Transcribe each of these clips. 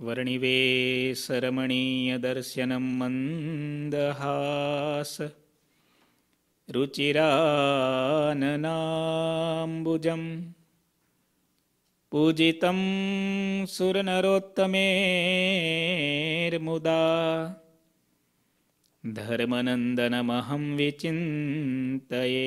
वर्णिवेशरमणीयदर्शनं मन्दहास। रुचिराननाम्बुजं पूजितं सुरनरोत्तमेर्मुदा। धर्मनन्दनमहं विचिन्तये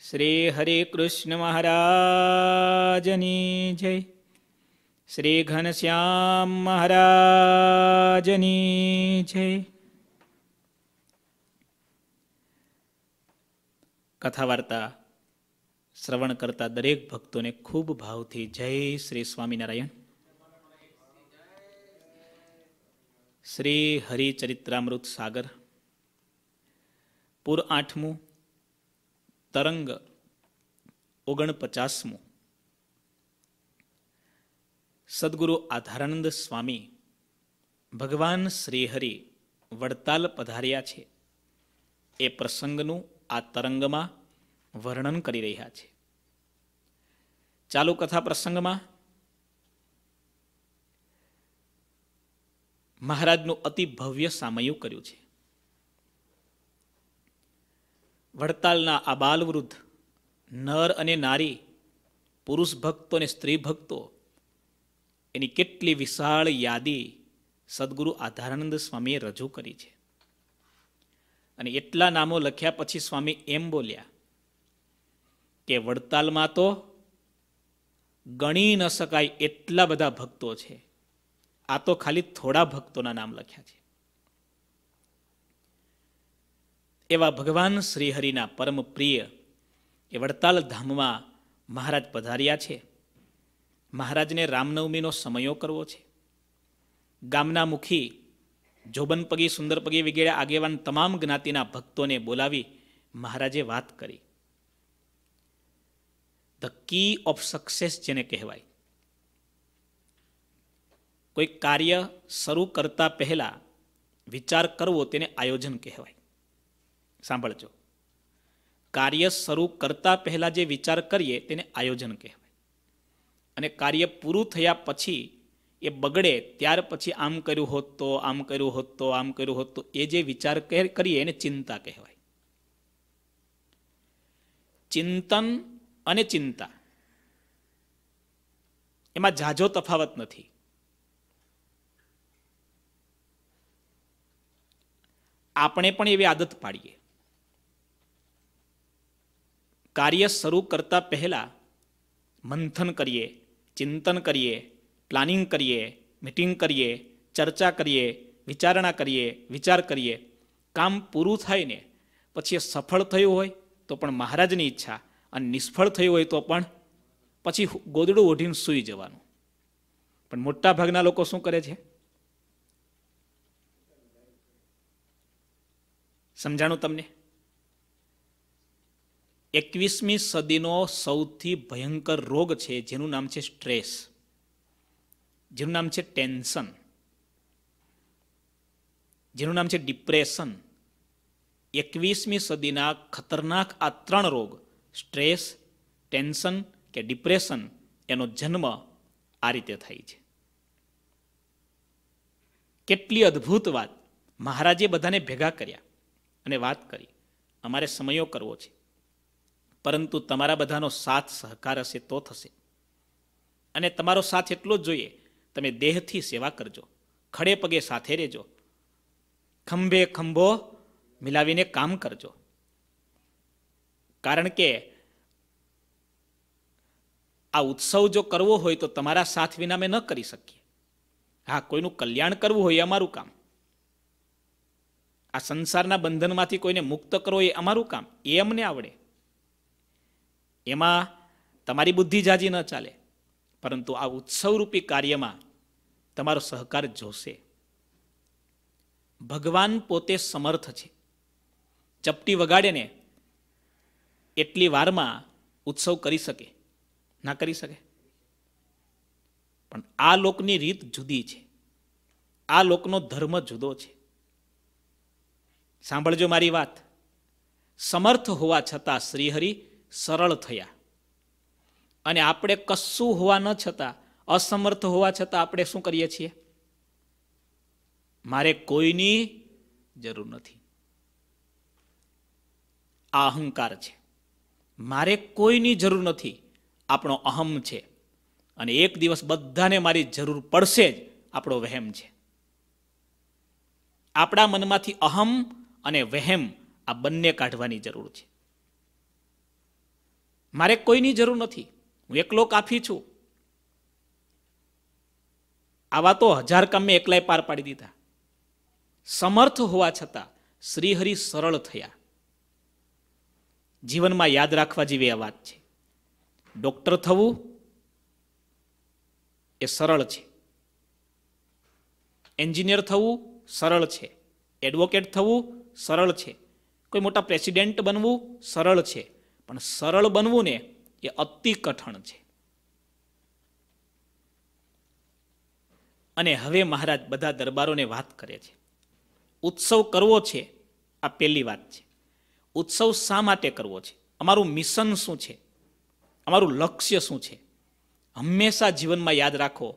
શ્રી હરે કૃષ્ણ મહારાજની જય. શ્રી ઘનશ્યામ મહારાજની જય. કથા વાર્તા શ્રવણ કરતા દરેક ભક્તોને ખૂબ ભાવથી જય શ્રી સ્વામિનારાયણ. શ્રી હરિચરિત્રામૃત સાગર. પૂર આઠમું તરંગ ઓગણપચાસમું. સદગુરુ આધારાનંદ સ્વામી ભગવાન શ્રીહરિ વડતાલ પધાર્યા છે. એ પ્રસંગનું આ તરંગમાં વર્ણન કરી રહ્યા છે. ચાલુ કથા પ્રસંગમાં મહારાજનું અતિ ભવ્ય સામયું કર્યું છે. વડતાલના આ બાલવૃદ્ધ નર અને નારી, પુરુષ ભક્તો અને સ્ત્રી ભક્તો, એની કેટલી વિશાળ યાદી સદગુરુ આધારાનંદ સ્વામીએ રજૂ કરી છે. અને એટલા નામો લખ્યા પછી સ્વામી એમ બોલ્યા કે વડતાલમાં તો ગણી ન શકાય એટલા બધા ભક્તો છે. આ તો ખાલી થોડા ભક્તોના નામ લખ્યા છે. એવા ભગવાન શ્રીહરિના પરમ પ્રિય એ વડતાલ ધામમાં મહારાજ પધાર્યા છે. મહારાજને રામનવમીનો સમયો કરવો છે. ગામના મુખી જોબનપગી, સુંદરપગી વગેરે આગેવાન તમામ જ્ઞાતિના ભક્તોને બોલાવી મહારાજે વાત કરી. ધ કી ઓફ સક્સેસ જેને કહેવાય. કોઈ કાર્ય શરૂ કરતા પહેલા વિચાર કરવો તેને આયોજન કહેવાય. સાંભળજો. કાર્ય શરૂ કરતા પહેલા જે વિચાર કરીએ તેને આયોજન કહેવાય. અને કાર્ય પૂરું થયા પછી એ બગડે ત્યાર પછી આમ કર્યું હોત તો આમ કર્યું હોત તો આમ કર્યું હોત તો એ જે વિચાર કરીએ એને ચિંતા કહેવાય. ચિંતન અને ચિંતા. એમાં ઝાઝો તફાવત નથી. આપણે પણ એવી આદત પાડીએ. કાર્ય શરૂ કરતા પહેલાં મંથન કરીએ, ચિંતન કરીએ, પ્લાનિંગ કરીએ, મિટિંગ કરીએ, ચર્ચા કરીએ, વિચારણા કરીએ, વિચાર કરીએ. કામ પૂરું થાય ને પછી એ સફળ થયું હોય તો પણ મહારાજની ઈચ્છા અને નિષ્ફળ થયું હોય તો પણ પછી ગોદડું ઓઢીને સૂઈ જવાનું. પણ મોટા ભાગના લોકો શું કરે છે? સમજાણું તમને? એકવીસમી સદીનો સૌથી ભયંકર રોગ છે, જેનું નામ છે સ્ટ્રેસ. જેનું નામ છે ટેન્શન. જેનું નામ છે ડિપ્રેશન. એકવીસમી સદીના ખતરનાક આ ત્રણ રોગ, સ્ટ્રેસ, ટેન્શન કે ડિપ્રેશન, એનો જન્મ આ રીતે થાય છે. કેટલી અદ્ભુત વાત. મહારાજે બધાને ભેગા કર્યા અને વાત કરી. અમારે સમયો કરવો છે. પરંતુ તમારા બધાનો સાથ સહકાર હશે તો થશે. અને તમારો સાથ એટલો જ જોઈએ, તમે દેહથી સેવા કરજો, ખડે પગે સાથે રહેજો, ખંભે ખંભો મિલાવીને કામ કરજો. કારણ કે આ ઉત્સવ જો કરવો હોય તો તમારા સાથ વિના મેં ન કરી શકીએ. હા, કોઈનું કલ્યાણ કરવું હોય અમારું કામ. આ સંસારના બંધનમાંથી કોઈને મુક્ત કરવો એ અમારું કામ, એ અમને આવડે. એમાં તમારી બુદ્ધિ જાજી ન ચાલે, પરંતુ આ ઉત્સવરૂપી કાર્યમાં તમારો સહકાર જોશે. ભગવાન પોતે સમર્થ છે. ચપટી વગાડે ને એટલી વારમાં ઉત્સવ કરી શકે, ના કરી શકે? પણ આ લોકની રીત જુદી છે. આ લોકનો ધર્મ જુદો છે. સાંભળજો મારી વાત. સમર્થ હોવા છતાં શ્રીહરિ સરળ થયા. અને આપણે કશું હોવા ન છતાં, અસમર્થ હોવા છતાં આપણે શું કરીએ છીએ? મારે કોઈની જરૂર નથી. આ અહંકાર છે. મારે કોઈની જરૂર નથી. આપણો અહમ છે. અને એક દિવસ બધાને મારી જરૂર પડશે જ આપણો વહેમ છે. આપણા મનમાંથી અહમ અને વહેમ આ બંને કાઢવાની જરૂર છે. મારે કોઈની જરૂર નથી. હું એકલો કાફી છું. આવા તો હજાર કામ એકલાય પાર પાડી દીધા. સમર્થ હોવા છતાં શ્રીહરિ સરળ થયા. જીવનમાં યાદ રાખવા જેવી આ વાત છે. ડોક્ટર થવું એ સરળ છે. એન્જિનિયર થવું સરળ છે. એડવોકેટ થવું સરળ છે. કોઈ મોટા પ્રેસિડેન્ટ બનવું સરળ છે. પણ સરળ બનવું ને એ અતિ કઠણ છે. અને હવે મહારાજ બધા દરબારોને વાત કરે છે. ઉત્સવ કરવો છે, આ પહેલી વાત છે. ઉત્સવ શા માટે કરવો છે? અમારું મિશન શું છે? અમારું લક્ષ્ય શું છે? હંમેશા જીવનમાં યાદ રાખો,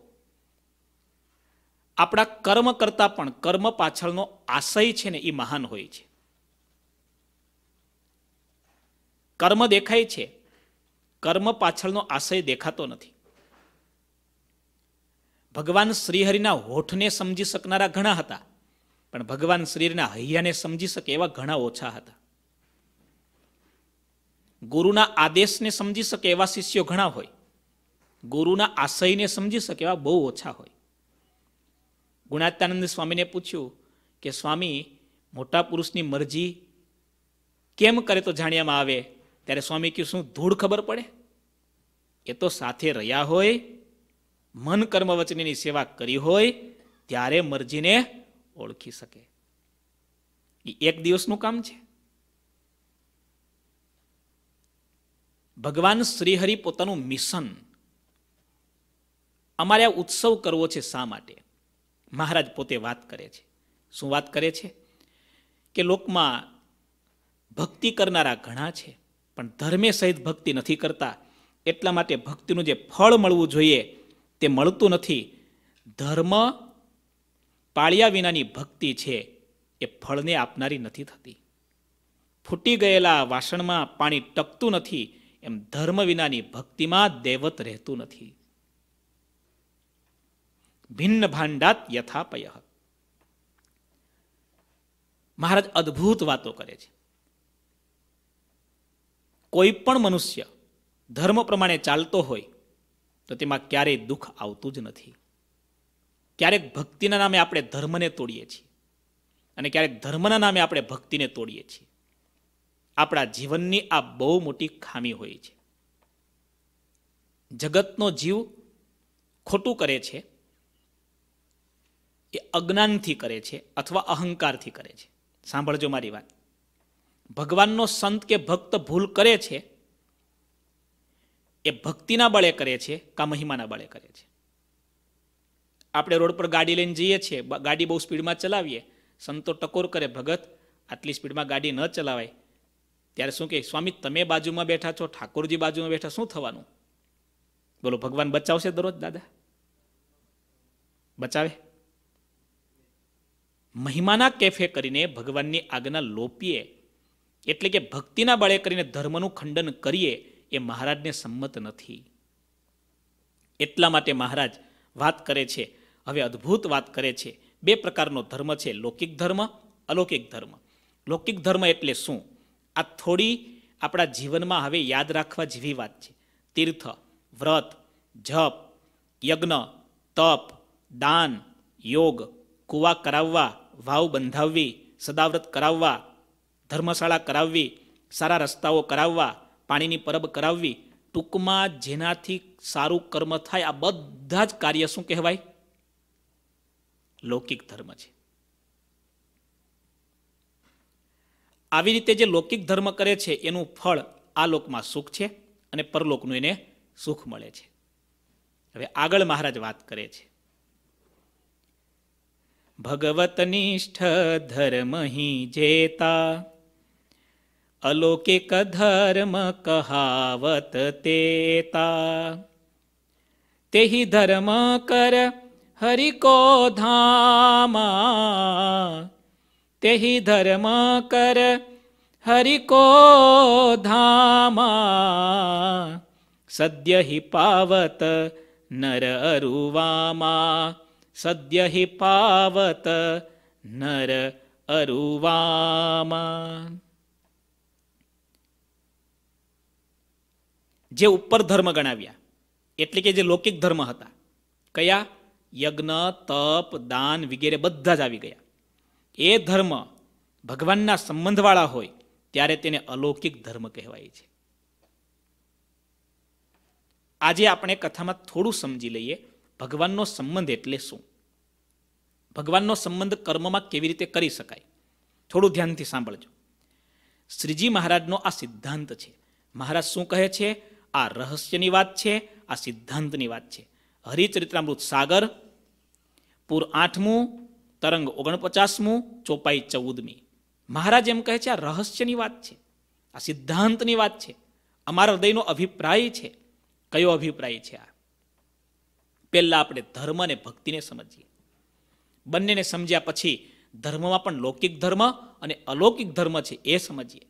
આપણા કર્મ કરતાં પણ કર્મ પાછળનો આશય છે ને એ મહાન હોય છે. કર્મ દેખાય છે. કર્મ પાછળનો આશય દેખાતો નથી. ભગવાન શ્રીહરિના હોઠને સમજી શકનારા ઘણા હતા, પણ ભગવાન શ્રીના હૈયાને સમજી શકે એવા ઘણા ઓછા હતા. ગુરુના આદેશને સમજી શકે એવા શિષ્યો ઘણા હોય, ગુરુના આશયને સમજી શકે એવા બહુ ઓછા હોય. ગુણાત્યાનંદ સ્વામીને પૂછ્યું કે, સ્વામી, મોટા પુરુષની મરજી કેમ કરે તો જાણ્યામાં આવે? ત્યારે સ્વામી કહ્યું શું, ધૂળ ખબર પડે? એ તો સાથે રહ્યા હોય, મન કર્મ વચનની સેવા કરી હોય, ત્યારે મરજીને ઓળખી શકે. એ એક દિવસનું કામ છે. ભગવાન શ્રીહરિ પોતાનું મિશન અમારે આ ઉત્સવ કરવો છે શા માટે? મહારાજ પોતે વાત કરે છે. શું વાત કરે છે? કે લોકમાં ભક્તિ કરનારા ઘણા છે. પણ ધર્મે સહિત ભક્તિ નથી કરતા. એટલા માટે ભક્તિનું જે ફળ મળવું જોઈએ તે મળતું નથી. ધર્મ પાળ્યા વિનાની ભક્તિ છે, એ ફળને આપનારી નથી થતી. ફૂટી ગયેલા વાસણમાં પાણી ટકતું નથી, એમ ધર્મ વિનાની ભક્તિમાં દૈવત રહેતું નથી. ભિન્ન ભાંડાત યથાપય. મહારાજ અદ્ભુત વાતો કરે છે. કોઈ પણ મનુષ્ય ધર્મ પ્રમાણે ચાલતો હોય, તો તેમાં ક્યારેય દુઃખ આવતું જ નથી. ક્યારેક ભક્તિના નામે આપણે ધર્મને તોડીએ છીએ અને ક્યારેક ધર્મના નામે આપણે ભક્તિને તોડીએ છીએ. આપણા જીવનની આ બહુ મોટી ખામી હોય છે. જગતનો જીવ ખોટું કરે છે, એ અજ્ઞાનથી કરે છે અથવા અહંકારથી કરે છે. સાંભળજો મારી વાત. ભગવાનનો સંત કે ભક્ત ભૂલ કરે છે, એ ભક્તિના બળે કરે છે, કા મહિમાના બળે કરે છે. આપણે રોડ પર ગાડી લઈને જઈએ છીએ ગાડી બહુ સ્પીડમાં ચલાવીએ, સંતો ટકોર કરે, ભગત, આટલી સ્પીડમાં ગાડી ન ચલાવાય. ત્યારે શું કહે સ્વામી, તમે બાજુમાં બેઠા છો, ઠાકોરજી બાજુમાં બેઠા, શું થવાનું? બોલો, ભગવાન બચાવશે દરરોજ, દાદા. બચાવે. મહિમાના કેફે કરીને ભગવાનની આજ્ઞા લોપીએ એટલે કે ભક્તિના બળે કરીને ધર્મનું ખંડન કરીએ એ મહારાજને સંમત નથી. એટલા માટે મહારાજ વાત કરે છે, હવે અદ્ભુત વાત કરે છે. બે પ્રકારનો ધર્મ છે, લૌકિક ધર્મ, અલૌકિક ધર્મ. લૌકિક ધર્મ એટલે શું? આ થોડી આપણા જીવનમાં હવે યાદ રાખવા જેવી વાત છે. તીર્થ, વ્રત, જપ, યજ્ઞ, તપ, દાન, યોગ, કુવા કરાવવા, વાવ બંધાવવી, સદાવ્રત કરાવવા ધર્મશાળા કરાવવી, સારા રસ્તાઓ કરાવવા, પાણીની પરબ કરાવવી, ટૂંકમાં જેનાથી સારું કર્મ થાય, આ બધા જ કાર્ય શું કહેવાય? લૌકિક ધર્મ છે. આવી રીતે જે લૌકિક ધર્મ કરે છે, એનું ફળ આ લોકમાં સુખ છે અને પરલોકનું એને સુખ મળે છે. હવે આગળ મહારાજ વાત કરે છે. ભગવતનિષ્ઠ ધર્મ હિ જેતા અલૌકિક ધર્મ કહાવત તેતા. તેહી ધર્મ કર હરિ કો ધામા. તેહી ધર્મ કર હરિ કો ધામા. સદ્ય હિ પાવત નર અરુવામા. સદ્ય હિ પાવત નર અરુવામા. જે ઉપર ધર્મ ગણાવ્યા. એટલે કે જે લૌકિક ધર્મ હતા. કયા? યજ્ઞ, તપ, દાન વગેરે બધા જ આવી ગયા. એ ધર્મ ભગવાનના સંબંધવાળા હોય ત્યારે તેને અલૌકિક ધર્મ કહેવાય છે. આજે આપણે કથામાં થોડું સમજી લઈએ ભગવાનનો સંબંધ એટલે શું? ભગવાનનો સંબંધ કર્મમાં કેવી રીતે કરી શકાય? થોડું ધ્યાનથી સાંભળજો. શ્રીજી મહારાજનો આ સિદ્ધાંત છે. મહારાજ શું કહે છે? આ રહસ્યની વાત છે, આ સિદ્ધાંતની વાત છે. હરિચરિત્રામૃત સાગર, પૂર આઠમું, તરંગ ઓગણપચાસમું, ચોપાઈ ચૌદમી. મહારાજ એમ કહે છે, આ રહસ્યની વાત છે, આ સિદ્ધાંતની વાત છે, અમારા હૃદયનો અભિપ્રાય છે. કયો અભિપ્રાય છે આ? પહેલા આપણે ધર્મ અને ભક્તિને સમજીએ. બંનેને સમજ્યા પછી ધર્મમાં પણ લૌકિક ધર્મ અને અલૌકિક ધર્મ છે, એ સમજીએ.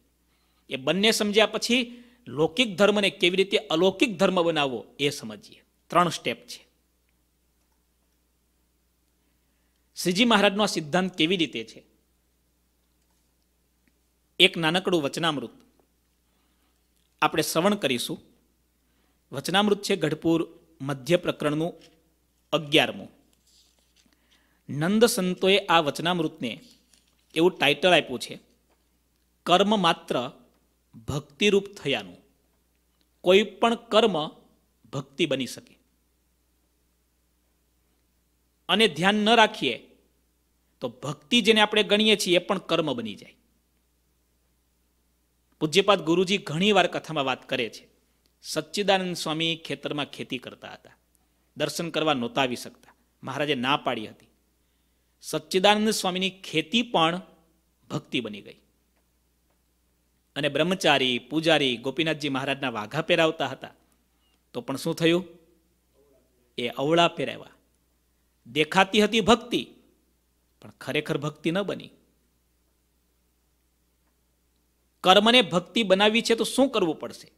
એ બંને સમજ્યા પછી લૌકિક ધર્મને કેવી રીતે અલૌકિક ધર્મ બનાવવો એ સમજીએ. ત્રણ સ્ટેપ છે. શ્રીજી મહારાજનો સિદ્ધાંત કેવી રીતે છે? એક નાનકડું વચનામૃત. આપણે શ્રવણ કરીશું. વચનામૃત છે ગઢપુર મધ્ય પ્રકરણનું અગિયારમું. નંદ સંતોએ આ વચનામૃતને એવું ટાઇટલ આપ્યું છે. કર્મ માત્ર ભક્તિરૂપ થયાનું. કોઈ પણ કર્મ ભક્તિ બની શકે. અને ધ્યાન ન રાખીએ, તો ભક્તિ જેને આપણે ગણીએ છીએ એ પણ કર્મ બની જાય. પૂજ્યપાદ ગુરુજી ઘણી વાર કથામાં વાત કરે છે. સચ્ચિદાનંદ સ્વામી ખેતરમાં ખેતી કરતા હતા. દર્શન કરવા નહોતા આવી શકતા. મહારાજે ના પાડી હતી. સચ્ચિદાનંદ સ્વામીની ખેતી પણ ભક્તિ બની ગઈ. અને બ્રહ્મચારી, પૂજારી ગોપીનાથજી મહારાજના વાઘા પહેરાવતા હતા. તો પણ શું થયું? એ અવળા પહેરાવ્યા. દેખાતી હતી ભક્તિ, પણ ખરેખર ભક્તિ ન બની. કર્મને ભક્તિ બનાવી છે તો શું કરવું પડશે?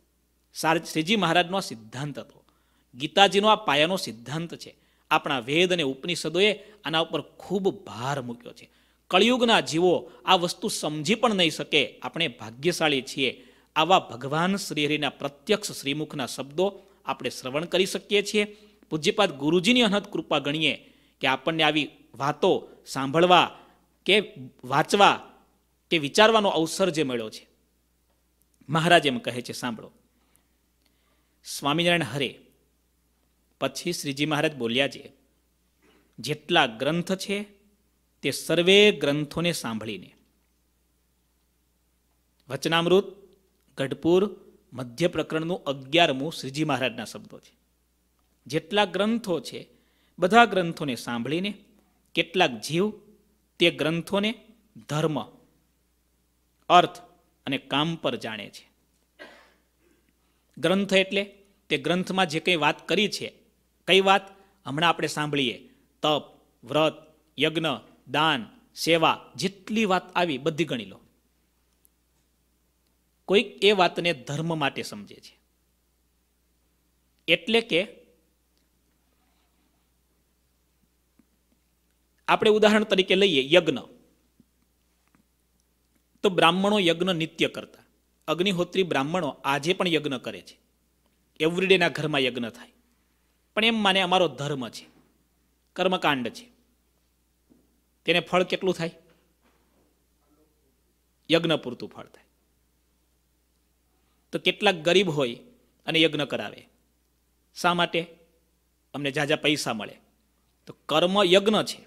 શ્રીજી મહારાજનો આ સિદ્ધાંત હતો. ગીતાજીનો આ પાયાનો સિદ્ધાંત છે. આપણા વેદ અને ઉપનિષદોએ આના ઉપર ખૂબ ભાર મૂક્યો છે. કળિયુગના જીવો આ વસ્તુ સમજી પણ નહીં શકે. આપણે ભાગ્યશાળી છીએ. આવા ભગવાન શ્રીહરિના પ્રત્યક્ષ શ્રીમુખના શબ્દો આપણે શ્રવણ કરી શકીએ છીએ. પૂજ્યપાદ ગુરુજીની અનહદ કૃપા ગણીએ કે આપણને આવી વાતો સાંભળવા કે વાંચવા કે વિચારવાનો અવસર જે મળ્યો છે. મહારાજ એમ કહે છે, સાંભળો. સ્વામિનારાયણ હરે, પછી શ્રીજી મહારાજ બોલ્યા છે, જેટલા ગ્રંથ છે તે સર્વે ગ્રંથોને સાંભળીને. વચનામૃત, ગઢપુર, મધ્ય પ્રકરણનું અગિયારમું શ્રીજી મહારાજના શબ્દો છે. જેટલા ગ્રંથો છે, બધા ગ્રંથોને સાંભળીને કેટલાક જીવ, તે ગ્રંથોને ધર્મ, અર્થ અને કામ પર જાણે છે. ગ્રંથ એટલે તે ગ્રંથમાં જે કંઈ વાત કરી છે, કઈ વાત હમણાં આપણે સાંભળીએ? તપ, વ્રત, યજ્ઞ દાન, સેવા જેટલી વાત આવી બધી ગણી લો. કોઈક એ વાતને ધર્મ માટે સમજે છે. એટલે કે આપણે ઉદાહરણ તરીકે લઈએ યજ્ઞ. તો બ્રાહ્મણો યજ્ઞ નિત્ય કરતા. અગ્નિહોત્રી બ્રાહ્મણો આજે પણ યજ્ઞ કરે છે. એવરીડેના ઘરમાં યજ્ઞ થાય. પણ એમ માને અમારો ધર્મ છે. કર્મકાંડ છે. તેને ફળ કેટલું થાય? યજ્ઞ પૂરતું ફળ થાય. તો કેટલાક ગરીબ હોય અને યજ્ઞ કરાવે. શા માટે? અમને જાજા પૈસા મળે. તો કર્મ યજ્ઞ છે.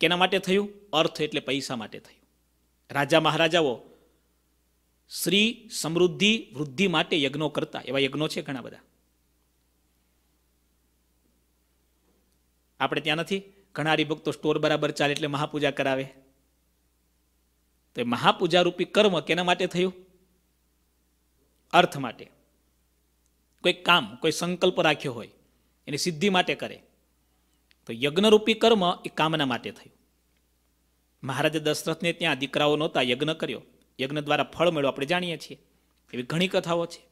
કેના માટે થયું? અર્થ એટલે પૈસા માટે થયું. રાજા મહારાજાઓ શ્રી સમૃદ્ધિ, વૃદ્ધિ માટે યજ્ઞો કરતા. એવા યજ્ઞો છે ઘણા બધા. આપણે ત્યાં નથી? ઘણા હરિભક્તો સ્ટોર બરાબર ચાલે એટલે મહાપૂજા કરાવે. તો એ મહાપૂજા રૂપી કર્મ કેના માટે થયું? અર્થ માટે. કોઈ કામ, કોઈ સંકલ્પ રાખ્યો હોય, એની સિદ્ધિ માટે કરે. તો યજ્ઞરૂપી કર્મ એ કામના માટે થયું. મહારાજે દશરથને ત્યાં દીકરાઓ નહોતા યજ્ઞ કર્યો. યજ્ઞ દ્વારા ફળ મળ્યો, આપણે જાણીએ છીએ. એવી ઘણી કથાઓ છે.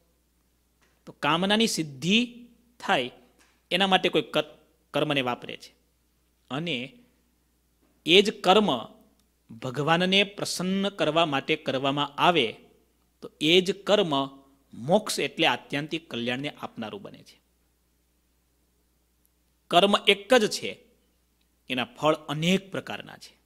તો કામનાની સિદ્ધિ થાય, એના માટે કોઈ કર્મને વાપરે છે. અને એ જ કર્મ ભગવાનને પ્રસન્ન કરવા માટે કરવામાં આવે, તો એ જ કર્મ મોક્ષ એટલે આત્યંતિક કલ્યાણને આપનારું બને છે. કર્મ એક જ છે, એના ફળ અનેક પ્રકારના છે.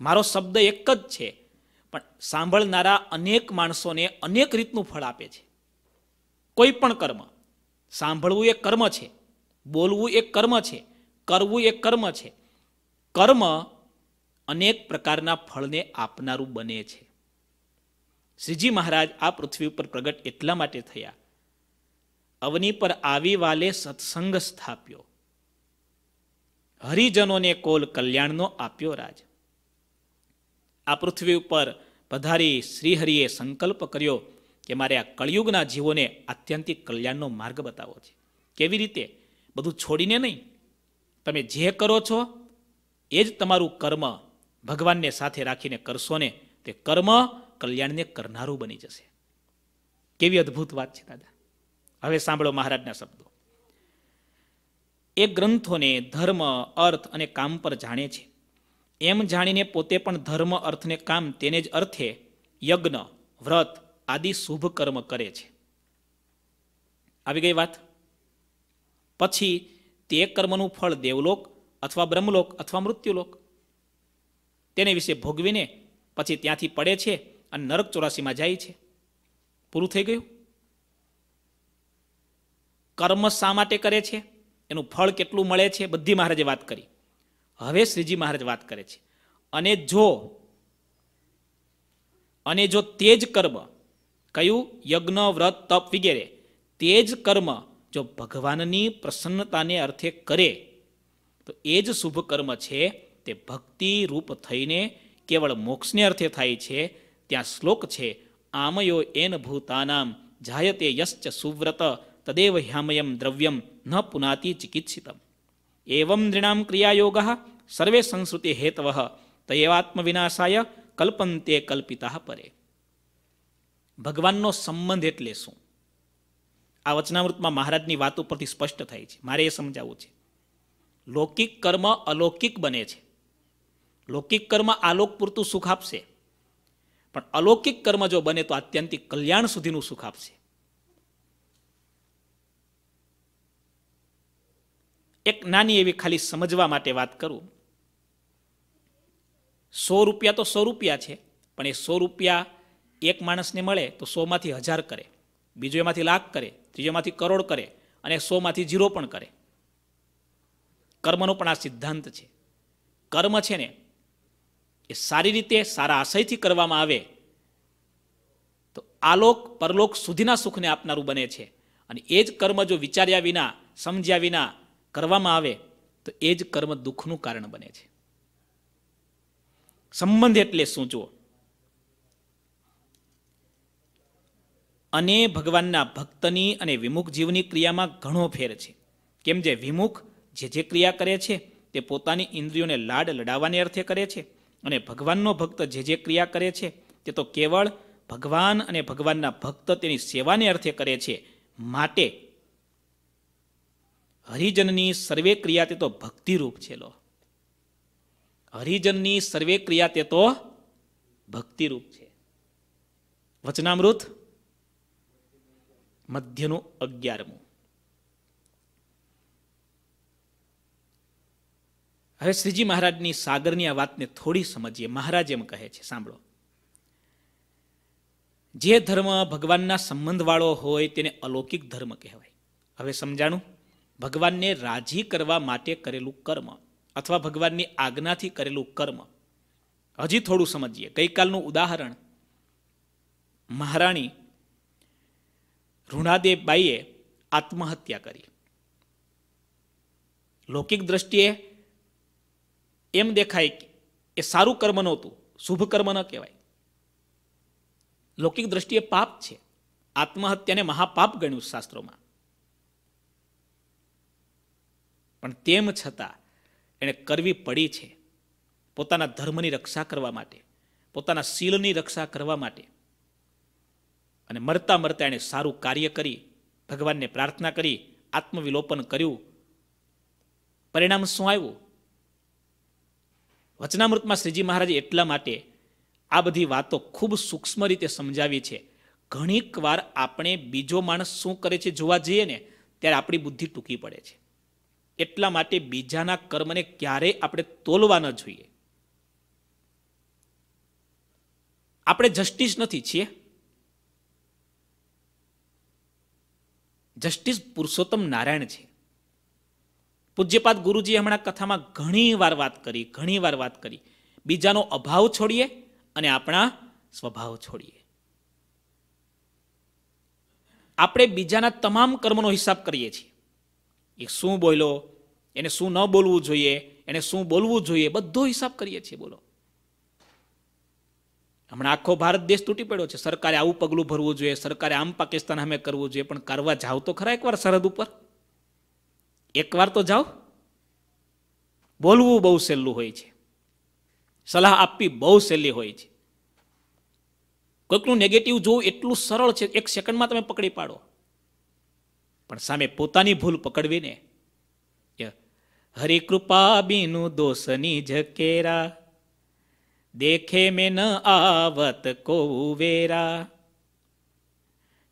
મારો શબ્દ એક જ છે, પણ સાંભળનારા અનેક માણસોને અનેક રીતનું ફળ આપે છે. કોઈ પણ કર્મ, સાંભળવું એ કર્મ છે. બોલવું એક કર્મ છે, કરવું એક કર્મ છે. કર્મ અનેક પ્રકારના ફળને આપનારું બને છે. શ્રીજી મહારાજ આ પૃથ્વી ઉપર પ્રગટ એટલા માટે થયા. અવની પર આવી વાલે સત્સંગ સ્થાપ્યો. હરિજનોને કોલ કલ્યાણનો આપ્યો રાજ. આ પૃથ્વી ઉપર પધારી શ્રીહરિએ સંકલ્પ કર્યો કે મારે આ કળિયુગના જીવોને આત્યંતિક કલ્યાણનો માર્ગ બતાવો છે. કેવી રીતે? બધું છોડીને નહીં. તમે જે કરો છો, એ જ તમારું કર્મ ભગવાનને સાથે રાખીને કરશો ને, તે કર્મ કલ્યાણને કરનારું બની જશે. કેવી અદ્ભુત વાત છે દાદા. હવે સાંભળો મહારાજના શબ્દો. એ ગ્રંથોને ધર્મ, અર્થ અને કામ પર જાણે છે. એમ જાણીને પોતે પણ ધર્મ અર્થને કામ તેને જ અર્થે યજ્ઞ, વ્રત આદિ શુભ કર્મ કરે છે. આવી ગઈ વાત? પછી તે કર્મનું ફળ દેવલોક અથવા બ્રહ્મલોક અથવા મૃત્યુલોક. તેને વિશે ભોગવીને પછી ત્યાંથી પડે છે અને નરક ચોરાસીમાં જાય છે. પૂરું થઈ ગયું? કર્મ શા માટે કરે છે? એનું ફળ કેટલું મળે છે? બધી મહારાજે વાત કરી. હવે શ્રીજી મહારાજ વાત કરે છે. અને જો અને જો તે જ કર્મ, કયું? યજ્ઞ, વ્રત, તપ વગેરે તે જ કર્મ જો ભગવાનની પ્રસન્નતાને અર્થે કરે, તો એ જ શુભ કર્મ છે, તે ભક્તિ રૂપ થઈને કેવળ મોક્ષને અર્થે થાય છે, ત્યાં શ્લોક છે, આમયો એન ભૂતાનામ જાયતે યશ્ચ સુવ્રત, તદેવ હ્યામયમ દ્રવ્યમ ન પુનાતિ ચિકિત્સિતમ. એવમ નૃણામ ક્રિયાયોગ સર્વે સંસ્કૃતિ હેતવ, તયવાત્મવિનાશાય કલ્પંતે કલ્પિતા પરે. ભગવાનનો સંબંધ એટલે શું? આ વચનામૃતમાં મહારાજની વાત ઉપરથી સ્પષ્ટ થાય છે. મારે એ સમજાવવું છે. લૌકિક કર્મ અલૌકિક બને છે. લૌકિક કર્મ આલોક પૂરતું સુખ આપશે. પણ અલૌકિક કર્મ જો બને તો આત્યંતિક કલ્યાણ સુધીનું સુખ આપશે. એક નાની એવી ખાલી સમજવા માટે વાત કરું. સો રૂપિયા તો સો રૂપિયા છે, પણ એ સો રૂપિયા એક માણસને મળે તો સોમાંથી હજાર કરે. બીજો એમાંથી લાખ કરે. ત્રીજોમાંથી કરોડ કરે અને સોમાંથી જીરો પણ કરે. કર્મનો પણ આ સિદ્ધાંત છે. કર્મ છે ને, એ સારી રીતે, સારા આશયથી કરવામાં આવે, તો આલોક, પરલોક સુધીના સુખને આપનારું બને છે. અને એ જ કર્મ જો વિચાર્યા વિના, સમજ્યા વિના કરવામાં આવે, તો એ જ કર્મ દુઃખનું કારણ બને છે. સંબંધ એટલે શું જુઓ? અને ભગવાનના ભક્તની અને વિમુખ જીવની ક્રિયામાં ઘણો ફેર છે. કેમ જે વિમુખ જે જે ક્રિયા કરે છે, તે પોતાની ઇન્દ્રિયોને લાડ લડાવવાને અર્થે કરે છે અને ભગવાનનો ભક્ત જે જે ક્રિયા કરે છે, તે તો કેવળ ભગવાન અને ભગવાનના ભક્ત તેની સેવાને અર્થે કરે છે. માટે હરિજનની સર્વે ક્રિયા તે તો ભક્તિરૂપ છે લો. હરિજનની સર્વે ક્રિયા તે તો ભક્તિરૂપ છે. વચનામૃત મધ્યનું અગિયારમું. હવે શ્રીજી મહારાજની સાગરની આ વાતને થોડી સમજીએ. મહારાજ એમ કહે છે, સાંભળો. જે ધર્મ ભગવાનના સંબંધવાળો હોય તેને અલૌકિક ધર્મ કહેવાય. હવે સમજાણું? ભગવાનને રાજી કરવા માટે કરેલું કર્મ અથવા ભગવાનની આજ્ઞાથી કરેલું કર્મ. હજી થોડું સમજીએ. ગઈકાલનું ઉદાહરણ. મહારાણી ઋણાદેવબાઈએ આત્મહત્યા કરી. લૌકિક દ્રષ્ટિએ એમ દેખાય કે એ સારું કર્મ નહોતું, શુભ કર્મ ન કહેવાય. લૌકિક દ્રષ્ટિએ પાપ છે. આત્મહત્યાને મહાપાપ ગણ્યું શાસ્ત્રોમાં. પણ તેમ છતાં એણે કરવી પડી છે પોતાના ધર્મની રક્ષા કરવા માટે, પોતાના શીલની રક્ષા કરવા માટે. અને મરતા મરતા એણે સારું કાર્ય કરી, ભગવાનને પ્રાર્થના કરી, આત્મવિલોપન કર્યું. પરિણામ શું આવ્યું? વચનામૃતમાં શ્રીજી મહારાજે એટલા માટે આ બધી વાતો ખૂબ સૂક્ષ્મ રીતે સમજાવી છે. ઘણીક વાર આપણે બીજો માણસ શું કરે છે જોવા જઈએ ને, ત્યારે આપણી બુદ્ધિ ટૂંકી પડે છે. એટલા માટે બીજાના કર્મને ક્યારેય આપણે તોલવા ન જોઈએ. આપણે જસ્ટિસ નથી છીએ. જસ્ટિસ પુરુષોત્તમ નારાયણ છે. પૂજ્યપાદ ગુરુજીએ હમણાં કથામાં ઘણી વાર વાત કરી ઘણી વાર વાત કરી. બીજાનો અભાવ છોડીએ અને આપણા સ્વભાવ છોડીએ. આપણે બીજાના તમામ કર્મનો હિસાબ કરીએ છીએ. એ શું બોલ્યો, એને શું ન બોલવું જોઈએ, એને શું બોલવું જોઈએ, બધો હિસાબ કરીએ છીએ, બોલો. હમણાં આખો ભારત દેશ તૂટી પડ્યો છે. સરકારે આવું પગલું ભરવું જોઈએ. સરકારે આમ પાકિસ્તાન સામે કરવું જોઈએ. પણ કરવા જાવ તો ખરા એકવાર સરહદ ઉપર? એકવાર તો જાઓ. બોલવું બહુ સહેલું હોય છે. સલાહ આપવી બહુ સહેલી હોય છે. કોઈકનું નેગેટિવ જોવું એટલું સરળ છે. એક સેકન્ડમાં તમે પકડી પાડો. પણ સામે પોતાની ભૂલ પકડવીને હરિકૃપા બીનું દોષની ઝકેરા દેખે મેં ન આવત કો વેરા.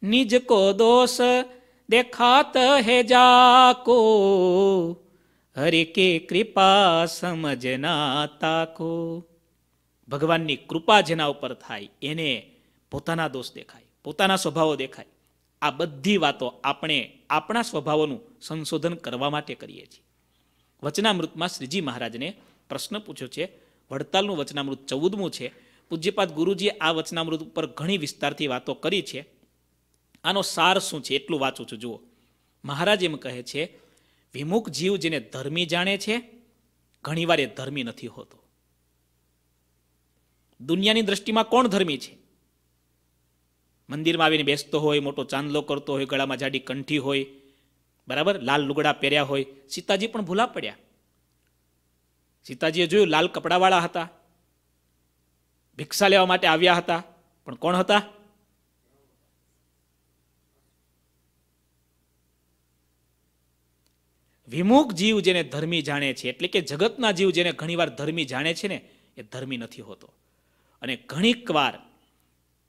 નિજ કો દોષ દેખાત હે જાકો. હરિ કે કૃપા સમજના તાકો. ભગવાનની કૃપા જેના ઉપર થાય, એને પોતાના દોષ દેખાય, પોતાના સ્વભાવો દેખાય. આ બધી વાતો આપણે આપણા સ્વભાવોનું સંશોધન કરવા માટે કરીએ છીએ. વચનામૃતમાં શ્રીજી મહારાજને પ્રશ્ન પૂછ્યો છે વડતાલનું વચનામૃત ચૌદમું છે. પૂજ્યપાદ ગુરુજીએ આ વચનામૃત ઉપર ઘણી વિસ્તારથી વાતો કરી છે. આનો સાર શું છે એટલું વાંચું છું, જુઓ. મહારાજ એમ કહે છે, વિમુખ જીવ જેને ધર્મી જાણે છે, ઘણીવાર એ ધર્મી નથી હોતો. દુનિયાની દ્રષ્ટિમાં કોણ ધર્મી છે? મંદિરમાં આવીને બેસતો હોય, મોટો ચાંદલો કરતો હોય, ગળામાં જાડી કંઠી હોય, બરાબર? લાલ લુગડા પહેર્યા હોય, સીતાજી પણ ભૂલા પડ્યા. સીતાજીએ જોયું, લાલ કપડાવાળા હતા. ભિક્ષા લેવા માટે આવ્યા હતા. પણ કોણ હતા? વિમુખ જીવ જેને ધર્મી જાણે છે, એટલે કે જગતના જીવ જેને ઘણીવાર ધર્મી જાણે છે ને, એ ધર્મી નથી હોતો. અને ઘણીક વાર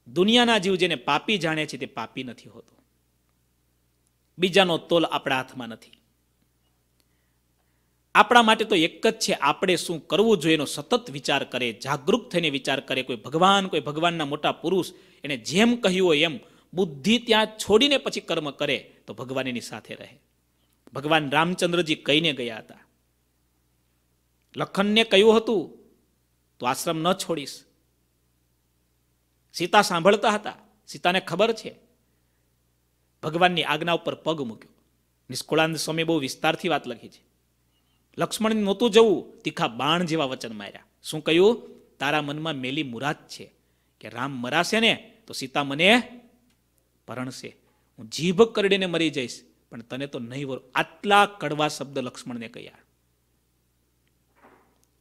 દુનિયાના જીવ જેને પાપી જાણે છે, તે પાપી નથી હોતો. બીજાનો તોલ આપણા હાથમાં નથી. આપણા માટે તો એક જ છે, આપણે શું કરવું જોઈએ એનો સતત વિચાર કરે, જાગૃત થઈને વિચાર કરે, કોઈ ભગવાન, કોઈ ભગવાનના મોટા પુરુષ, એને જેમ કહ્યું હોય એમ, બુદ્ધિ ત્યાં છોડીને પછી કર્મ કરે, તો ભગવાન એની સાથે રહે. ભગવાન રામચંદ્રજી કહીને ગયા હતા. લખનને કહ્યું હતું, તો આશ્રમ ન છોડીશ. સીતા સાંભળતા હતા. સીતાને ખબર છે. ભગવાનની આજ્ઞા ઉપર પગ મૂક્યો. નિષ્કુળાનંદ સ્વામી બહુ વિસ્તારથી વાત લખી છે. લક્ષ્મણ નહોતું જવું, તીખા બાણ જેવા વચન માર્યા. શું કહ્યું? તારા મનમાં મેલી મુરાદ છે કે રામ મરાશે ને તો સીતા મને પરણશે. હું જીભ કરડીને મરી જઈશ, પણ તને તો નહીં વરો. આટલા કડવા શબ્દ લક્ષ્મણને કહ્યા.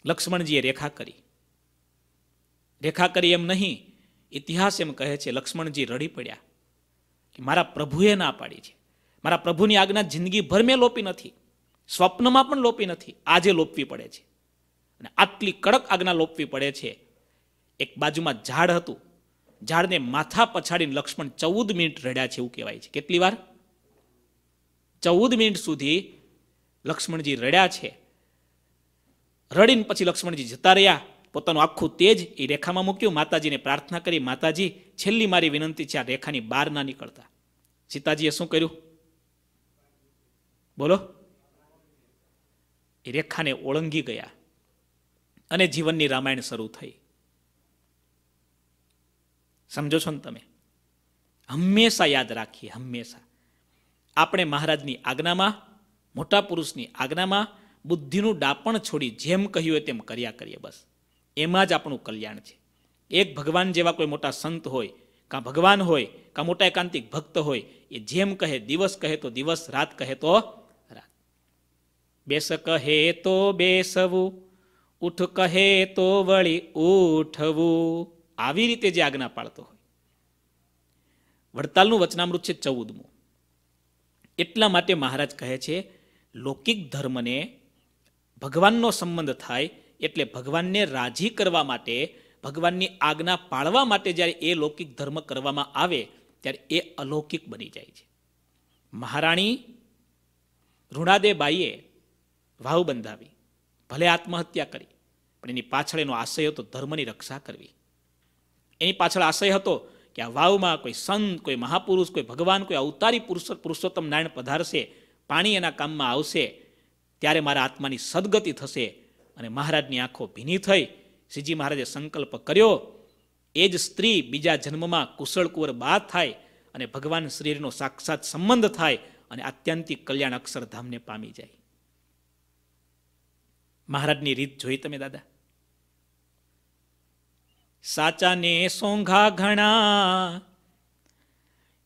લક્ષ્મણજીએ રેખા કરી. રેખા કરી એમ નહીં, ઇતિહાસ એમ કહે છે, લક્ષ્મણજી રડી પડ્યા કે મારા પ્રભુએ ના પાડી છે. મારા પ્રભુની આજ્ઞા જિંદગી ભર મેં લોપી નથી. સ્વપ્નમાં પણ લોપી નથી, આજે લોપવી પડે છે. અને આટલી કડક આજ્ઞા લોપવી પડે છે. એક બાજુમાં ઝાડ હતું, ઝાડને માથા પછાડીને લક્ષ્મણ ચૌદ મિનિટ રડ્યા છે એવું કહેવાય છે. કેટલી વાર? ચૌદ મિનિટ સુધી લક્ષ્મણજી રડ્યા છે. રડીને પછી લક્ષ્મણજી જતા રહ્યા, પોતાનું આખું તેજ એ રેખામાં મૂક્યું, માતાજીને પ્રાર્થના કરી, માતાજી, છેલ્લી મારી વિનંતી છે, આ રેખાની બહાર ના નીકળતા. સીતાજીએ શું કર્યું? બોલો. રેખાને ઓળંગી ગયા અને જીવનની રામાયણ શરૂ થઈ. સમજો છો ને તમે? હંમેશા યાદ રાખીએ, હંમેશા. આપણે મહારાજની આજ્ઞામાં, મોટા પુરુષની આજ્ઞામાં બુદ્ધિનું ડાપણ છોડી જેમ કહ્યું હોય તેમ કર્યા કરીએ બસ. એમાં જ આપણું કલ્યાણ છે. એક ભગવાન જેવા કોઈ મોટા સંત હોય, કાં ભગવાન હોય, કાં મોટા એકાંતિક ભક્ત હોય, એ જેમ કહે, દિવસ કહે તો દિવસ, રાત કહે તો બેસ કહે તો બેસવું ઉઠ કહે તો વળી ઉઠવું. આવી રીતે જે આજ્ઞા પાળતો હોય. વડતાલનું વચનામૃત છે ચૌદમું. એટલા માટે મહારાજ કહે છે, લૌકિક ધર્મને ભગવાનનો સંબંધ થાય એટલે ભગવાનને રાજી કરવા માટે, ભગવાનની આજ્ઞા પાળવા માટે જ્યારે એ લૌકિક ધર્મ કરવામાં આવે, ત્યારે એ અલૌકિક બની જાય છે. મહારાણી ઋણાદેબાઈએ વાવ બંધાવી, ભલે આત્મહત્યા કરી, પણ એની પાછળ એનો આશય હતો ધર્મની રક્ષા કરવી. એની પાછળ આશય હતો કે આ વાવમાં કોઈ સંત, કોઈ મહાપુરુષ, કોઈ ભગવાન, કોઈ અવતારી પુરુષ, પુરુષોત્તમ નારાયણ પધારશે, પાણી એના કામમાં આવશે, ત્યારે મારા આત્માની સદગતિ થશે અને મહારાજની આંખો ભીની થઈ. શ્રીજી મહારાજે સંકલ્પ કર્યો, એ જ સ્ત્રી બીજા જન્મમાં કુશળ કુંવર બા થાય અને ભગવાન શ્રીનો સાક્ષાત સંબંધ થાય અને આત્યંતિક કલ્યાણ અક્ષરધામને પામી જાય. મહારાજની રીત જોઈ તમે, દાદા? સાચાને સોંઘા ઘણા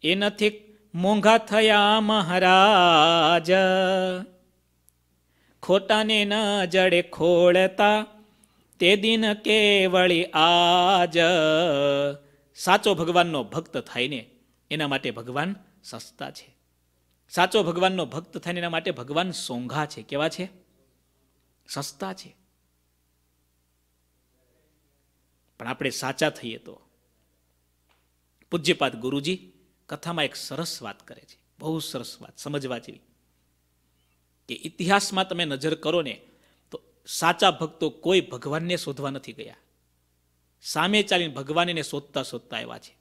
એ નથી મોંઘા થયા મહારાજ. ખોટાને ન જડે ખોળતા, તે દિન કેવળી આજ. સાચો ભગવાનનો ભક્ત થાય ને એના માટે ભગવાન સસ્તા છે. સાચો ભગવાનનો ભક્ત થાય એના માટે ભગવાન સોંઘા છે. કેવા છે? સસ્તા છે. પણ આપણે સાચા થઈએ તો. પૂજ્યપાદ ગુરુજી કથામાં એક સરસ વાત કરે છે. બહુ સરસ વાત, સમજવા જેવી. કે ઇતિહાસમાં તમે નજર કરો ને, તો સાચા ભક્તો કોઈ ભગવાનને શોધવા નથી ગયા. સામે ચાલીને ભગવાનને શોધતા શોધતા આવ્યા છે.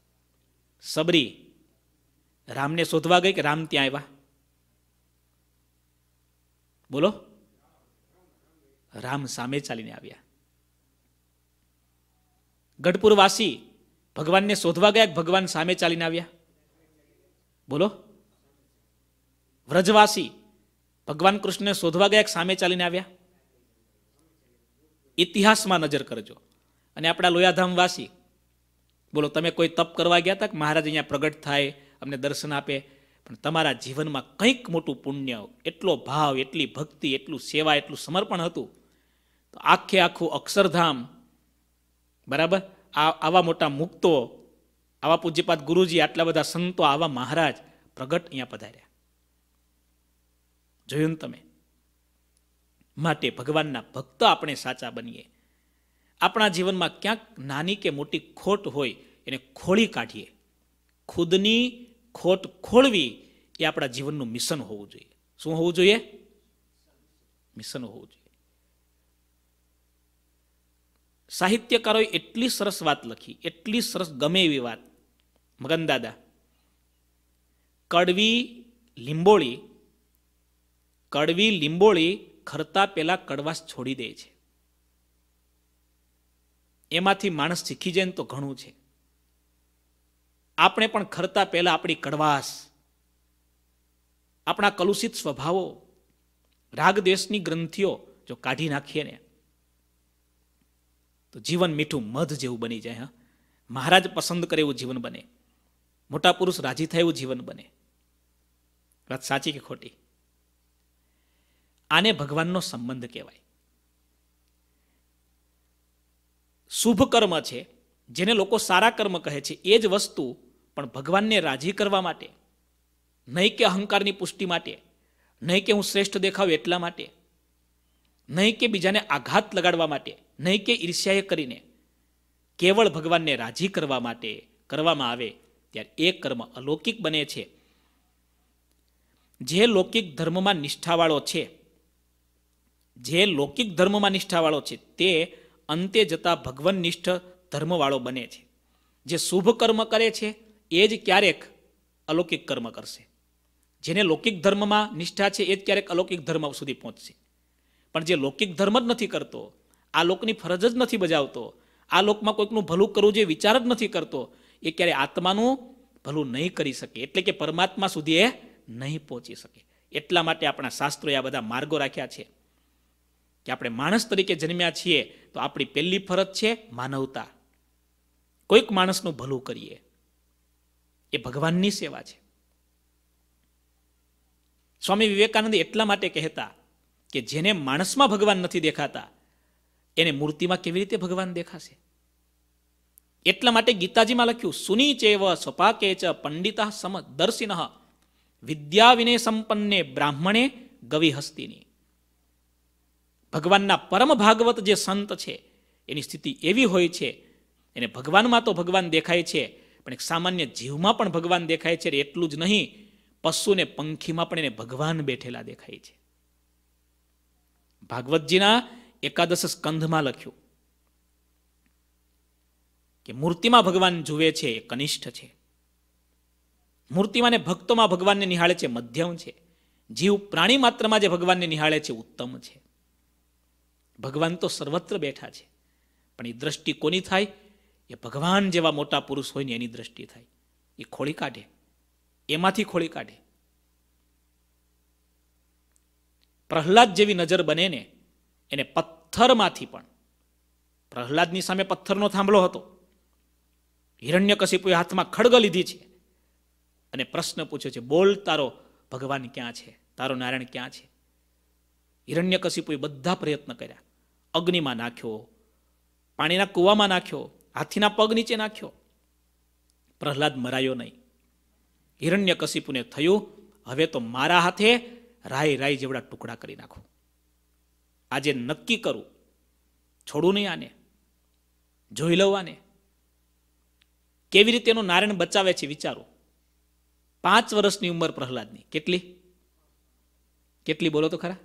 સબરી, રામને શોધવા ગઈ કે રામ ત્યાં આવ્યા? બોલો. રામ સામે ચાલીને આવ્યા. ગઢપુરવાસી ભગવાનને શોધવા ગયા, ભગવાન સામે ચાલીને આવ્યા. બોલો. વ્રજવાસી ભગવાન કૃષ્ણને શોધવા ગયા, સામે ચાલીને આવ્યા. ઇતિહાસમાં નજર કરજો. અને આપણા લોયાધામવાસી, બોલો, તમે કોઈ તપ કરવા ગયા હતા કે મહારાજ અહીંયા પ્રગટ થાય, અમને દર્શન આપે? પણ તમારા જીવનમાં કંઈક મોટું પુણ્ય, એટલો ભાવ, એટલી ભક્તિ, એટલું સેવા, એટલું સમર્પણ હતું. તો આખે આખું અક્ષરધામ, બરાબર? આ આવા મોટા મુક્તો, આવા પૂજ્યપાત ગુરુજી, આટલા બધા સંતો, આવા મહારાજ પ્રગટ અહીંયા પધાર્યા. જોયું ને તમે? માટે ભગવાનના ભક્ત આપણે સાચા બનીએ. આપણા જીવનમાં ક્યાંક નાની કે મોટી ખોટ હોય, એને ખોળી કાઢીએ. ખુદની ખોટ ખોળવી એ આપણા જીવનનું મિશન હોવું જોઈએ. શું હોવું જોઈએ? મિશન હોવું જોઈએ. સાહિત્યકારોએ એટલી સરસ વાત લખી, એટલી સરસ ગમે એવી વાત. મગન દાદા, કડવી લીંબોળી કડવી લીંબોળી ખરતા પહેલા કડવાશ છોડી દે છે. એમાંથી માણસ શીખી જાય ને તો ઘણું છે. આપણે પણ ખરતા પહેલા આપણી કડવાશ, આપણા કલુષિત સ્વભાવો રાગ દેશની ગ્રંથિઓ જો કાઢી નાખીએ ને તો જીવન મીઠું મધ જેવું બની જાય, હા. મહારાજ પસંદ કરે એવું જીવન બને. મોટા પુરુષ રાજી થાય એવું જીવન બને. વાત સાચી કે ખોટી? આને ભગવાનનો સંબંધ કહેવાય. શુભ કર્મ છે, જેને લોકો સારા કર્મ કહે છે, એ જ વસ્તુ પણ ભગવાનને રાજી કરવા માટે, નહીં કે અહંકારની પુષ્ટિ માટે, નહીં કે હું શ્રેષ્ઠ દેખાવ એટલા માટે, નહીં કે બીજાને આઘાત લગાડવા માટે નહીં કે ઈર્ષ્યાએ કરીને. કેવળ ભગવાનને રાજી કરવા માટે કરવામાં આવે, ત્યારે એ કર્મ અલૌકિક બને છે. જે લૌકિક ધર્મમાં નિષ્ઠાવાળો છે, જે લૌકિક ધર્મમાં નિષ્ઠાવાળો છે, તે અંતે જતા ભગવનનિષ્ઠ ધર્મવાળો બને છે. જે શુભ કર્મ કરે છે, એ જ ક્યારેક અલૌકિક કર્મ કરશે. જેને લૌકિક ધર્મમાં નિષ્ઠા છે, એ જ ક્યારેક અલૌકિક ધર્મ સુધી પહોંચશે. પણ જે લૌકિક ધર્મ જ નથી કરતો આ લોકની ફરજ જ નથી બજાવતો. આ લોકમાં કોઈકનું ભલું કરવું જે વિચાર જ નથી કરતો. એ ક્યારે આત્માનું ભલું નહીં કરી શકે. એટલે કે પરમાત્મા સુધી એ નહીં પહોંચી શકે. એટલા માટે આપણા શાસ્ત્રોએ આ બધા માર્ગો રાખ્યા છે. કે આપણે માણસ તરીકે જન્મ્યા છીએ તો આપણી પહેલી ફરજ છે માનવતા. કોઈક માણસનું ભલું કરીએ. એ ભગવાનની સેવા છે. સ્વામી વિવેકાનંદ એટલા માટે કહેતા કે જેને માણસમાં ભગવાન નથી દેખાતા એને મૂર્તિમાં કેવી રીતે ભગવાન દેખાશે? એટલા માટે ગીતાજીમાં લખ્યું, સુની ચેવ સ્વપાકે ચ પંડિતા સમદર્શિન વિદ્યા વિનય સંપન્ને બ્રાહ્મણે ગવિ હસ્તિની ભગવાનના પરમ ભાગવત જે સંત છે, એની સ્થિતિ એવી હોય છે, એને ભગવાનમાં તો ભગવાન દેખાય છે, પણ એક સામાન્ય જીવમાં પણ ભગવાન દેખાય છે, એટલું જ નહીં, પશુને પંખીમાં પણ એને ભગવાન બેઠેલા દેખાય છે. ભાગવતજીના એકાદશ સ્કંધમાં લખ્યું કે મૂર્તિમાં ભગવાન જુએ છે, એ કનિષ્ઠ છે. મૂર્તિમાં ભક્તોમાં ભગવાનને નિહાળે છે, મધ્યમ છે. જીવ પ્રાણી માત્રમાં જે ભગવાનને નિહાળે છે, ઉત્તમ છે. ભગવાન તો સર્વત્ર બેઠા છે, પણ એ દ્રષ્ટિ કોની થાય? એ ભગવાન જેવા મોટા પુરુષ હોય ને એની દ્રષ્ટિ થાય. એ ખોળી કાઢે. એમાંથી ખોળી કાઢે. પ્રહલાદ જેવી નજર બને ને, એને પથ્થરમાંથી પણ. પ્રહલાદની સામે પથ્થરનો થાંભલો હતો. હિરણ્યકશિપુએ હાથમાં ખડગ લીધી છે અને પ્રશ્ન પૂછ્યો છે, બોલ, તારો ભગવાન ક્યાં છે? તારો નારાયણ ક્યાં છે? હિરણ્યકશિપુએ બધા પ્રયત્ન કર્યા. અગ્નિમાં નાખ્યો, પાણીના કૂવામાં નાખ્યો, હાથીના પગ નીચે નાખ્યો. પ્રહલાદ મરાયો નહીં. હિરણ્યકશિપુને થયું, હવે તો મારા હાથે રાય રાય જેવડા ટુકડા કરી નાખું. આજે નક્કી કરું. છોડું નહીં આને. જોઈ લઉં આને. કેવી રીતે એનું નારાયણ બચાવે છે વિચારો. પાંચ વર્ષની ઉંમર પ્રહલાદની. કેટલી? કેટલી બોલો તો ખરા?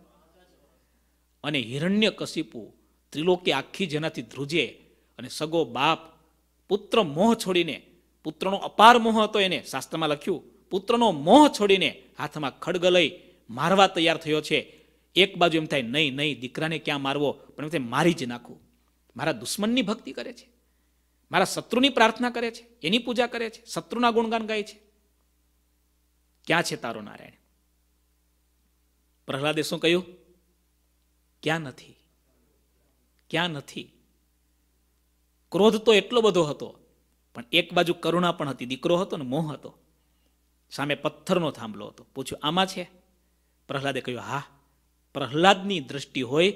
અને હિરણ્ય કશિપુ ત્રિલોકી આખી જેનાથી ધ્રુજે અને સગો બાપ, પુત્ર મોહ છોડીને, પુત્રનો અપાર મોહ હતો એને, શાસ્ત્રમાં લખ્યું, પુત્રનો મોહ છોડીને હાથમાં ખડગ લઈ મારવા તૈયાર થયો છે. એક બાજુ એમ થાય, નહીં નહીં, દીકરાને ક્યાં મારવો? પણ એમ થાય, મારી જ નાખું. મારા દુશ્મનની ભક્તિ કરે છે. મારા શત્રુની પ્રાર્થના કરે છે. એની પૂજા કરે છે. શત્રુના ગુણગાન ગાય છે. ક્યાં છે તારો નારાયણ? પ્રહલાદે શું કહ્યું? ક્યાં નથી? ક્યાં નથી? ક્રોધ તો એટલો બધો હતો, પણ એક બાજુ કરુણા પણ હતી. દીકરો હતો ને, મોહ હતો. સામે પથ્થરનો થાંભલો હતો. પૂછ્યું, આમાં છે? પ્રહલાદે કહ્યું, હા. પ્રહલાદની દ્રષ્ટિ હોય,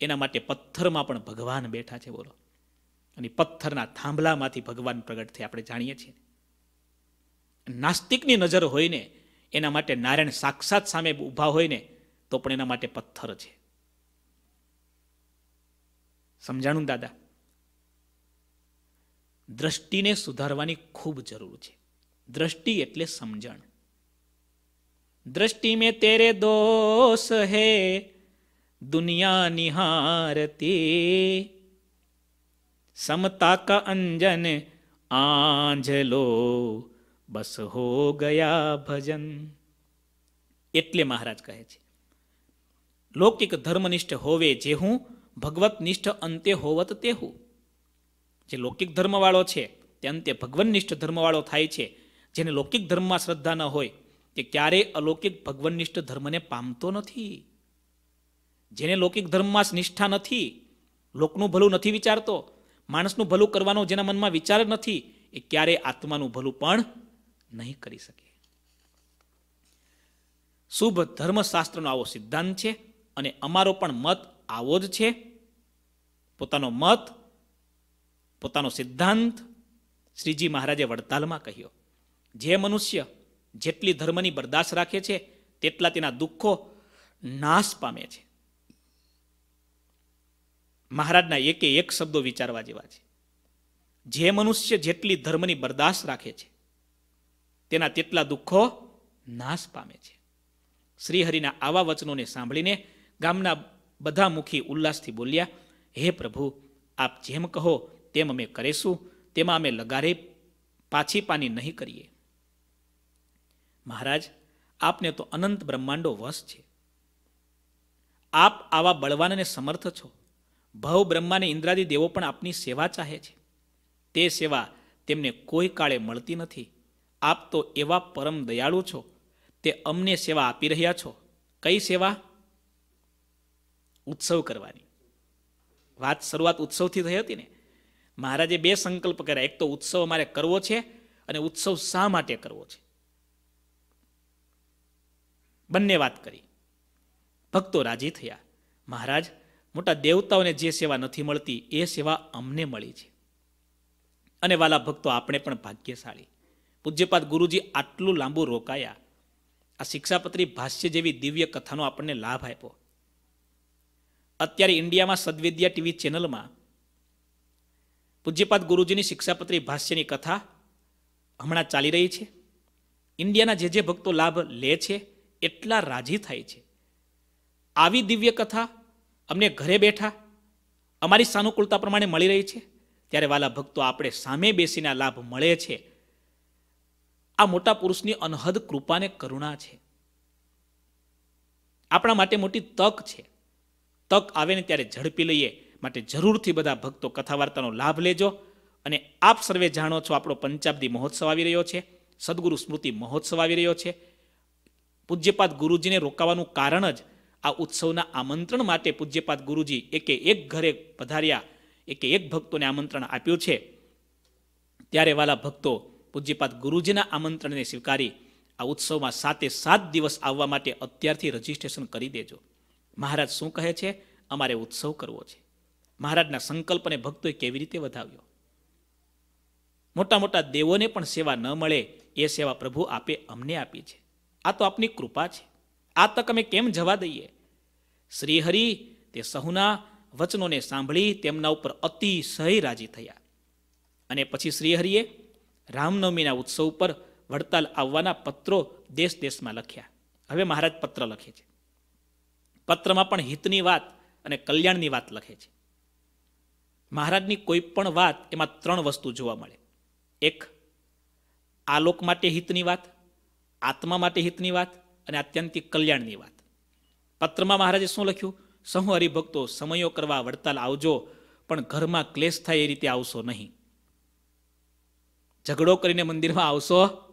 એના માટે પથ્થરમાં પણ ભગવાન બેઠા છે, બોલો. અને પથ્થરના થાંભલામાંથી ભગવાન પ્રગટ થઈ આપણે જાણીએ છીએ. નાસ્તિકની નજર હોય ને એના માટે નારાયણ સાક્ષાત સામે ઊભા હોય ને તો પણ એના માટે પથ્થર છે. સમજાણું દાદા? દ્રષ્ટિને સુધારવાની ખૂબ જરૂર છે. દ્રષ્ટિ એટલે સમજણ. दृष्टि में तेरे दोष है दुनिया निहारती समता का अंजन आंझलो બસ હો ગયા ભજન એટલે મહારાજ કહે છે લૌકિક ધર્મનિષ્ઠ હોવે જે હું ભગવતનિષ્ઠ અંતે હોવત તે હું જે લૌકિક ધર્મવાળો છે તે અંતે ભગવનનિષ્ઠ ધર્મવાળો થાય છે જેને લૌકિક ધર્મમાં શ્રદ્ધા ન હોય તે ક્યારેય અલૌકિક ભગવનનિષ્ઠ ધર્મને પામતો નથી. જેને લૌકિક ધર્મમાં નિષ્ઠા નથી, લોકનું ભલું નથી વિચારતો, માણસનું ભલું કરવાનો જેના મનમાં વિચાર નથી, એ ક્યારેય આત્માનું ભલું પણ નહીં કરી શકે. શુભ ધર્મશાસ્ત્રનો આવો સિદ્ધાંત છે અને અમારો પણ મત આવો જ છે. પોતાનો મત, પોતાનો સિદ્ધાંત શ્રીજી મહારાજે વડતાલમાં કહ્યો, જે મનુષ્ય જેટલી ધર્મની બરદાસ્ત રાખે છે, તેટલા તેના દુઃખો નાશ પામે છે. મહારાજના એકે એક શબ્દો વિચારવા જેવા છે. જે મનુષ્ય જેટલી ધર્મની બરદાસ્ત રાખે છે, તેના તેટલા દુઃખો નાશ પામે છે. શ્રીહરિના આવા વચનોને સાંભળીને ગામના બધા મુખી ઉલ્લાસથી બોલ્યા, હે પ્રભુ, આપ જેમ કહો તેમ અમે કરીશું, તેમાં અમે લગારે પાછી પાની નહીં કરીએ. મહારાજ, આપને તો અનંત બ્રહ્માંડો વશ છે. આપ આવા બળવાનને સમર્થ છો. ભવ બ્રહ્માને ઇન્દ્રાદી દેવો પણ આપની સેવા ચાહે છે. તે સેવા તેમને કોઈ કાળે મળતી નથી. આપ તો એવા પરમ દયાળુ છો. તે અમને સેવા આપી રહ્યા છો. કઈ સેવા? ઉત્સવ કરવાની. વાત શરૂઆત ઉત્સવથી થઈ હતી ને? મહારાજે બે સંકલ્પ કર્યા. એક તો ઉત્સવ અમારે કરવો છે અને ઉત્સવ શા માટે કરવો છે? બંને વાત કરી. ભક્તો રાજી થયા. મહારાજ, મોટા દેવતાઓને જે સેવા નથી મળતી, એ સેવા અમને મળી છે. અને વાલા ભક્તો આપણે પણ ભાગ્યશાળી. પૂજ્યપાદ ગુરુજી આટલું લાંબુ રોકાયા. આ શિક્ષાપત્રી ભાષ્ય જેવી દિવ્ય કથાનો આપણને લાભ આપ્યો. અત્યારે ઇન્ડિયામાં સદવિદ્યા ટીવી ચેનલમાં પૂજ્યપાદ ગુરુજીની શિક્ષાપત્રી ભાષ્યની કથા હમણાં ચાલી રહી છે. ઇન્ડિયાના જે જે ભક્તો લાભ લે છે એટલા રાજી થાય છે. આવી દિવ્ય કથા અમને ઘરે બેઠા અમારી સાનુકૂળતા પ્રમાણે મળી રહી છે. ત્યારે વાલા ભક્તો આપણે સામે બેસીને લાભ મળે છે. આ મોટા પુરુષની અનહદ કૃપાને કરુણા છે. આપણા માટે મોટી તક છે. તક આવે ને ત્યારે ઝડપી લઈએ માટે જરૂરથી બધા ભક્તો કથા વાર્તાનો લાભ લેજો અને આપ સર્વે જાણો છો આપણો પંચાબ્દી મહોત્સવ આવી રહ્યો છે. સદગુરુ સ્મૃતિ મહોત્સવ આવી રહ્યો છે. પૂજ્યપાદ ગુરુજીને રોકાવાનું કારણ જ આ ઉત્સવના આમંત્રણ માટે પૂજ્યપાદ ગુરુજી એકે એક ઘરે પધાર્યા, એકે એક ભક્તોને આમંત્રણ આપ્યું છે. ત્યારે વાલા ભક્તો પૂજ્યપાદ ગુરુજીના આમંત્રણને સ્વીકારી આ ઉત્સવમાં સાતે સાત દિવસ આવવા માટે અત્યારથી રજીસ્ટ્રેશન કરી દેજો. મહારાજ શું કહે છે? અમારે ઉત્સવ કરવો છે. મહારાજના સંકલ્પને ભક્તોએ કેવી રીતે વધાવ્યો? મોટા મોટા દેવોને પણ સેવા ન મળે એ સેવા પ્રભુ આપે અમને આપી છે. આ તો આપની કૃપા છે. આ તક અમે કેમ જવા દઈએ? શ્રીહરિ તે સહુના વચનોને સાંભળી તેમના ઉપર અતિશય રાજી થયા. અને પછી શ્રીહરિએ રામનવમીના ઉત્સવ ઉપર વડતાલ આવવાના પત્રો દેશ દેશમાં લખ્યા. હવે મહારાજ પત્ર લખે છે. પત્રમાં પણ હિતની વાત અને કલ્યાણની વાત લખે છે. મહારાજની કોઈ પણ વાત એમાં ત્રણ વસ્તુ જોવા મળે. એક આલોક માટે હિતની વાત. આત્મા માટે હિતની વાત અને આત્યંતિક કલ્યાણની વાત. પત્રમાં મહારાજે શું લખ્યું? સહુ હરિભક્તો, સમયો કરવા વડતાલ આવજો, પણ ઘરમાં ક્લેશ થાય એ રીતે આવશો નહીં. ઝઘડો કરીને મંદિરમાં આવશો?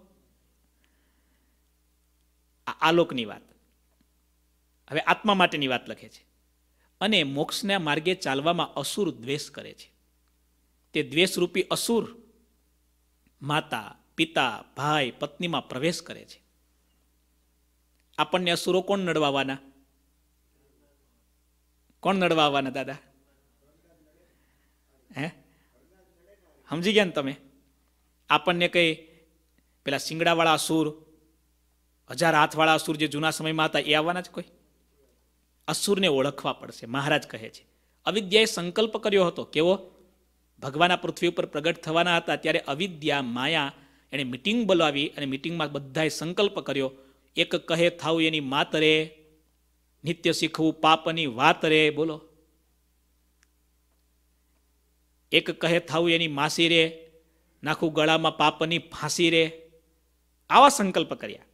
આલોકની વાત. હવે આત્મા માટેની વાત લખે છે. અને મોક્ષના માર્ગે ચાલવામાં અસુર દ્વેષ કરે છે. તે દ્વેષરૂપી અસુર માતા પિતા, ભાઈ, પત્નીમાં પ્રવેશ કરે છે. આપણને અસુરો કોણ નડવાવાના? કોણ નડવાવાના દાદા? હે? સમજી ગયા ને તમે? આપણને કઈ પેલા શિંગડાવાળા અસુર, હજાર હાથવાળા અસુર જે જૂના સમયમાં હતા એ આવવાના જ કોઈ? અસુરને ઓળખવા પડશે, મહારાજ કહે છે. અવિદ્યાએ સંકલ્પ કર્યો હતો. કેવો? ભગવાન પૃથ્વી ઉપર પ્રગટ થવાના હતા, ત્યારે અવિદ્યા, માયા એણે મિટિંગ બોલાવી અને મિટિંગમાં બધાએ સંકલ્પ કર્યો, એક કહે, થાવું એની માત રે, નિત્ય શીખવું પાપની વાત રે, બોલો. એક કહે, થાવું એની માસી રે, નાખું ગળામાં પાપની ફાંસી રે, આવા સંકલ્પ કર્યા.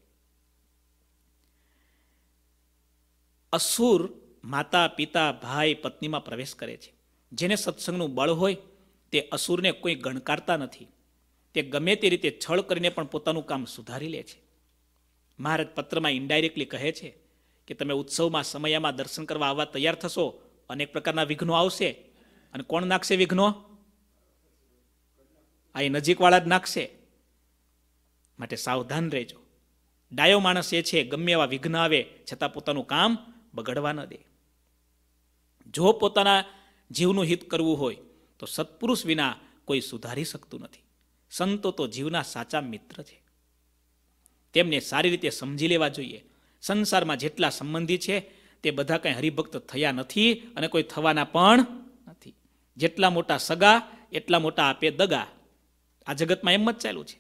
અસુર માતા, પિતા, ભાઈ, પત્નીમાં પ્રવેશ કરે છે. જેને સત્સંગનું બળ હોય, તે અસુરને કોઈ ગણકારતા નથી. તે ગમે તે રીતે છળ કરીને પણ પોતાનું કામ સુધારી લે છે. મહારાજ પત્રમાં ઇન્ડાયરેક્ટલી કહે છે કે તમે ઉત્સવમાં, સમયમાં દર્શન કરવા આવવા તૈયાર થશો, અનેક પ્રકારના વિઘ્નો આવશે. અને કોણ નાખશે વિઘ્નો? આ એ નજીકવાળા જ નાખશે. માટે સાવધાન રહેજો. ડાયો માણસ એ છે, ગમે એવા વિઘ્ન આવે, છતાં પોતાનું કામ બગડવા ન દે. જો પોતાના જીવનું હિત કરવું હોય, તો સત્પુરુષ વિના કોઈ સુધારી શકતું નથી. સંતો તો જીવના સાચા મિત્ર છે. તેમને સારી રીતે સમજી લેવા જોઈએ. સંસારમાં જેટલા સંબંધી છે, તે બધા કંઈ હરિભક્ત થયા નથી અને કોઈ થવાના પણ નથી. જેટલા મોટા સગા, એટલા મોટા આપે દગા. આ જગતમાં એમ જ ચાલ્યું છે.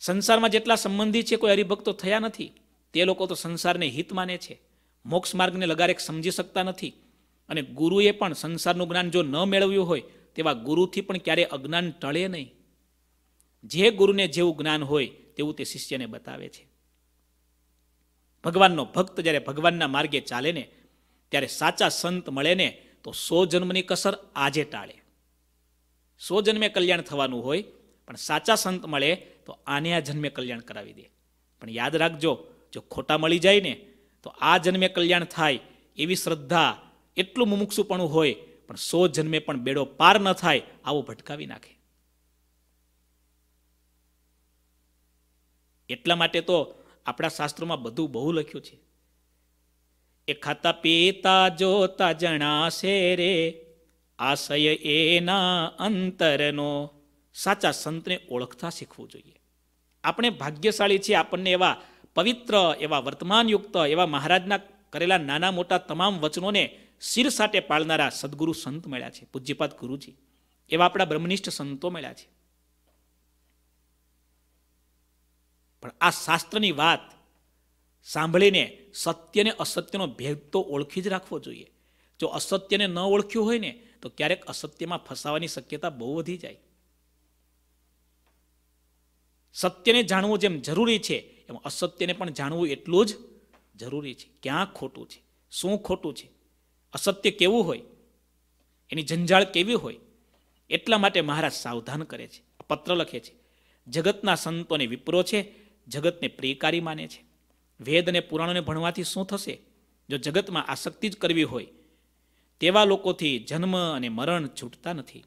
સંસારમાં જેટલા સંબંધી છે, કોઈ હરિભક્તો થયા નથી. તે લોકો તો સંસારને હિત માને છે. મોક્ષ માર્ગને લગારેક સમજી શકતા નથી. અને ગુરુએ પણ સંસારનું જ્ઞાન જો ન મેળવ્યું હોય તેવા ગુરુથી પણ ક્યારેય અજ્ઞાન ટળે નહીં. જે ગુરુને જેવું જ્ઞાન હોય તેવું તે શિષ્યને બતાવે છે. ભગવાનનો ભક્ત જ્યારે ભગવાનના માર્ગે ચાલે ને, ત્યારે સાચા સંત મળે ને, તો સો જન્મની કસર આજે ટાળે. સો જન્મે કલ્યાણ થવાનું હોય, પણ સાચા સંત મળે તો આને આ જન્મે કલ્યાણ કરાવી દે. પણ યાદ રાખજો, જો ખોટા મળી જાય ને, તો આ જન્મે કલ્યાણ થાય એવી શ્રદ્ધા, એટલું મુમુક્ષુપણું હોય પણ સો જન્મે પણ બેડો પાર ન થાય, આવો ભટકાવી નાખે. એટલા માટે તો આપણા શાસ્ત્રોમાં બધું બહુ લખ્યું છે. એ ખાતા પીતા જોતા જણાશે રે, આશય એના અંતરનો સાચા સંતને ઓળખતા શીખવું જોઈએ. આપણે ભાગ્યશાળી છીએ આપણને એવા પવિત્ર, એવા વર્તમાનયુક્ત, એવા મહારાજના કરેલા નાના મોટા તમામ વચનોને શિર સાટે પાળનારા સદગુરુ સંત મળ્યા છે, પૂજ્યપાદ ગુરુજી. એવા આપણા બ્રહ્મનિષ્ઠ સંતો મળ્યા છે. પણ આ શાસ્ત્રની વાત સાંભળીને સત્યને અસત્યનો ભેદ તો ઓળખી જ રાખવો જોઈએ. જો અસત્યને ન ઓળખ્યું હોય ને, તો ક્યારેક અસત્યમાં ફસાવાની શક્યતા બહુ વધી જાય. સત્યને જાણવું જેમ જરૂરી છે, એમ અસત્યને પણ જાણવું એટલું જ જરૂરી છે. ક્યાં ખોટું છે? શું ખોટું છે? અસત્ય કેવું હોય, એની જંજાળ કેવી હોય, એટલા માટે મહારાજ સાવધાન કરે છે પત્ર લખે છે. જગતના સંતોને વિપ્રો છે, જગતને પ્રિયકારી માને છે. વેદ અને પુરાણોને ભણવાથી શું થશે? જો જગતમાં આસક્તિ જ કરવી હોય, તેવા લોકોથી જન્મ અને મરણ છૂટતા નથી.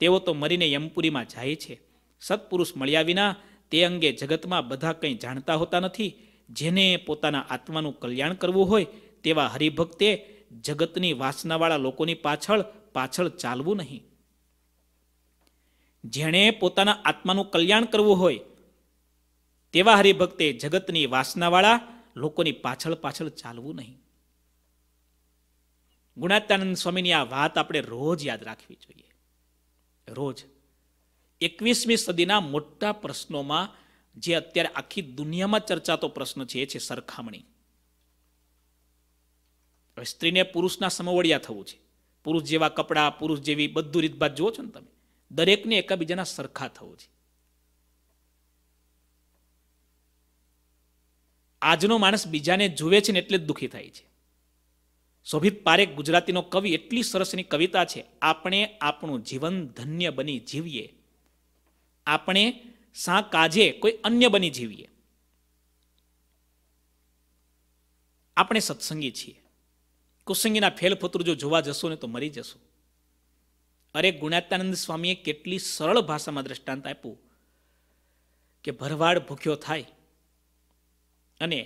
તેઓ તો મરીને યમપુરીમાં જાય છે. સત્પુરુષ મળ્યા વિના તે અંગે જગતમાં બધા કંઈ જાણતા હોતા નથી. જેને પોતાના આત્માનું કલ્યાણ કરવું હોય, તેવા હરિભક્તે જગતની વાસનાવાળા લોકોની પાછળ પાછળ ચાલવું નહીં. જેણે પોતાના આત્માનું કલ્યાણ કરવું હોય, તેવા હરિભક્તે જગતની વાસનાવાળા લોકોની પાછળ પાછળ ચાલવું નહીં. ગુણાત્યાનંદ સ્વામીની આ વાત આપણે રોજ યાદ રાખવી જોઈએ. રોજ. એકવીસમી સદીના મોટા પ્રશ્નોમાં જે અત્યારે આખી દુનિયામાં ચર્ચાતો પ્રશ્ન છે, એ છે સરખામણી. હવે સ્ત્રીને પુરુષના સમવડિયા થવું છે. પુરુષ જેવા કપડાં, પુરુષ જેવી બધું રીતભાત જુઓ છો ને તમે, દરેકને એકાબીજાના સરખા થવું છે. આજનો માણસ બીજાને જુએ છે ને એટલે જ દુઃખી થાય છે. શોભિત પારેખ ગુજરાતીનો કવિ એટલી સરસની કવિતા છે, આપણે આપણું જીવન ધન્ય બની જીવીએ. આપણે સા કાજે કોઈ અન્ય બની જીવીએ. આપણે સત્સંગી છીએ. કુસંગીના ફેલફતુર જો જોવા જશો ને તો મરી જશો. અરે ગુણાત્યાનંદ સ્વામીએ કેટલી સરળ ભાષામાં દ્રષ્ટાંત આપ્યું કે ભરવાડ ભૂખ્યો થાય અને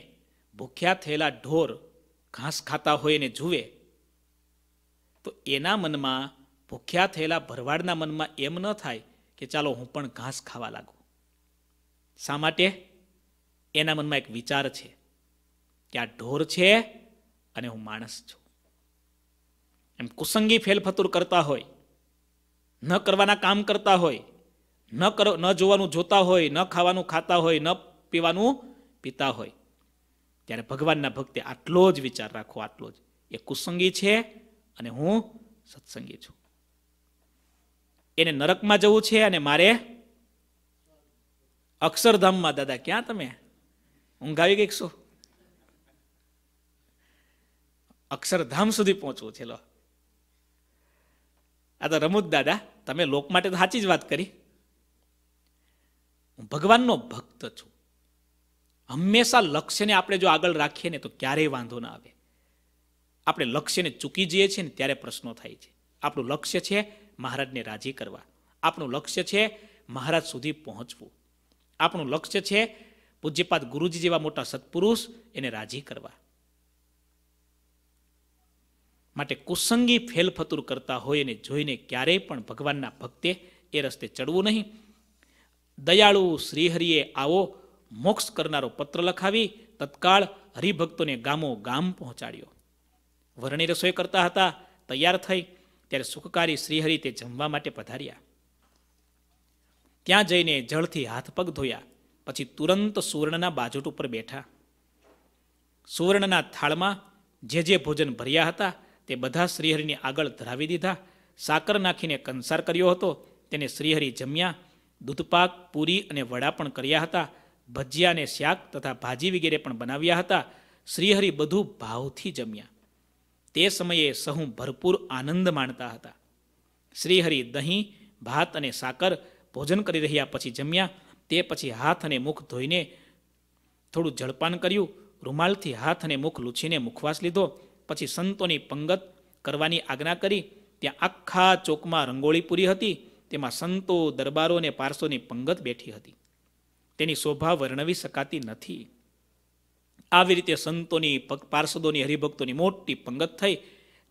ભૂખ્યા થયેલા ઢોર ઘાસ ખાતા હોય એને જુએ, તો એના મનમાં, ભૂખ્યા થયેલા ભરવાડના મનમાં એમ ન થાય કે ચાલો હું પણ ઘાસ ખાવા લાગુ. શા માટે? એના મનમાં એક વિચાર છે કે આ ઢોર છે અને હું માણસ છું. એમ કુસંગી ફેલફતુર કરતા હોય, ન કરવાના કામ કરતા હોય, ન કરો, ન જોવાનું જોતા હોય, ન ખાવાનું ખાતા હોય, ન પીવાનું પીતા હોય. ત્યારે ભગવાનના ભક્તે આટલો જ વિચાર રાખો, આટલો જ. એ કુસંગી છે અને હું સત્સંગી છું. એને નરકમાં જવું છે અને મારે અક્ષરધામમાં, દાદા, ક્યાં તમે? ઊંઘાવી ગઈ શું? અક્ષરધામ સુધી પહોંચવું છે, લો. આ તો રમૂજ દાદા, તમે લોક માટે તો સાચી જ વાત કરી. હું ભગવાનનો ભક્ત છું. હંમેશા લક્ષ્યને આપણે જો આગળ રાખીએ ને તો ક્યારેય વાંધો ના આવે. આપણે લક્ષ્યને ચૂકી જઈએ છીએ ને ત્યારે પ્રશ્નો થાય છે. આપણું લક્ષ્ય છે મહારાજને રાજી કરવા. આપણું લક્ષ્ય છે મહારાજ સુધી પહોંચવું. આપણું લક્ષ્ય છે પૂજ્યપાદ ગુરુજી જેવા મોટા સત્પુરુષ એને રાજી કરવા. માટે કુસંગી ફેલફતુર કરતા હોય એને જોઈને ક્યારેય પણ ભગવાનના ભક્તે એ રસ્તે ચડવું નહીં. દયાળુ શ્રીહરિએ આવો મોક્ષ કરનારો પત્ર લખાવી તત્કાળ હરિભક્તોને ગામો ગામ પહોંચાડ્યો. વરણી રસોઈ કરતા હતા, તૈયાર થઈ, ત્યારે સુખકારી શ્રીહરિ તે જમવા માટે પધાર્યા. ત્યાં જઈને જળથી હાથ પગ ધોયા, પછી તુરંત સુવર્ણના બાજોટ ઉપર બેઠા. સુવર્ણના થાળમાં જે જે ભોજન ભર્યા હતા તે બધા શ્રીહરિની આગળ ધરાવી દીધા. સાકર નાખીને કંસાર કર્યો હતો. તેને શ્રીહરિ જમ્યા, દૂધપાક, પૂરી અને વડા પણ કર્યા હતા. ભજીયા અને શાક તથા ભાજી વગેરે પણ બનાવ્યા હતા. શ્રીહરિ બધું ભાવથી જમ્યા. તે સમયે સહુ ભરપૂર આનંદ માણતા હતા. શ્રીહરિ દહીં, ભાત અને સાકર ભોજન કરી રહ્યા પછી જમ્યા. તે પછી હાથ અને મુખ ધોઈને થોડું જળપાન કર્યું. રૂમાલથી હાથ અને મુખ લૂછીને મુખવાસ લીધો. પછી સંતોની પંગત કરવાની આજ્ઞા કરી, ત્યાં આખા ચોકમાં રંગોળી પૂરી હતી, તેમાં સંતો, દરબારો અને પારસોની પંગત બેઠી હતી. તેની શોભા વર્ણવી શકાતી નથી. આવી રીતે સંતોની પાર્ષદોની હરિભક્તોની મોટી પંગત થઈ.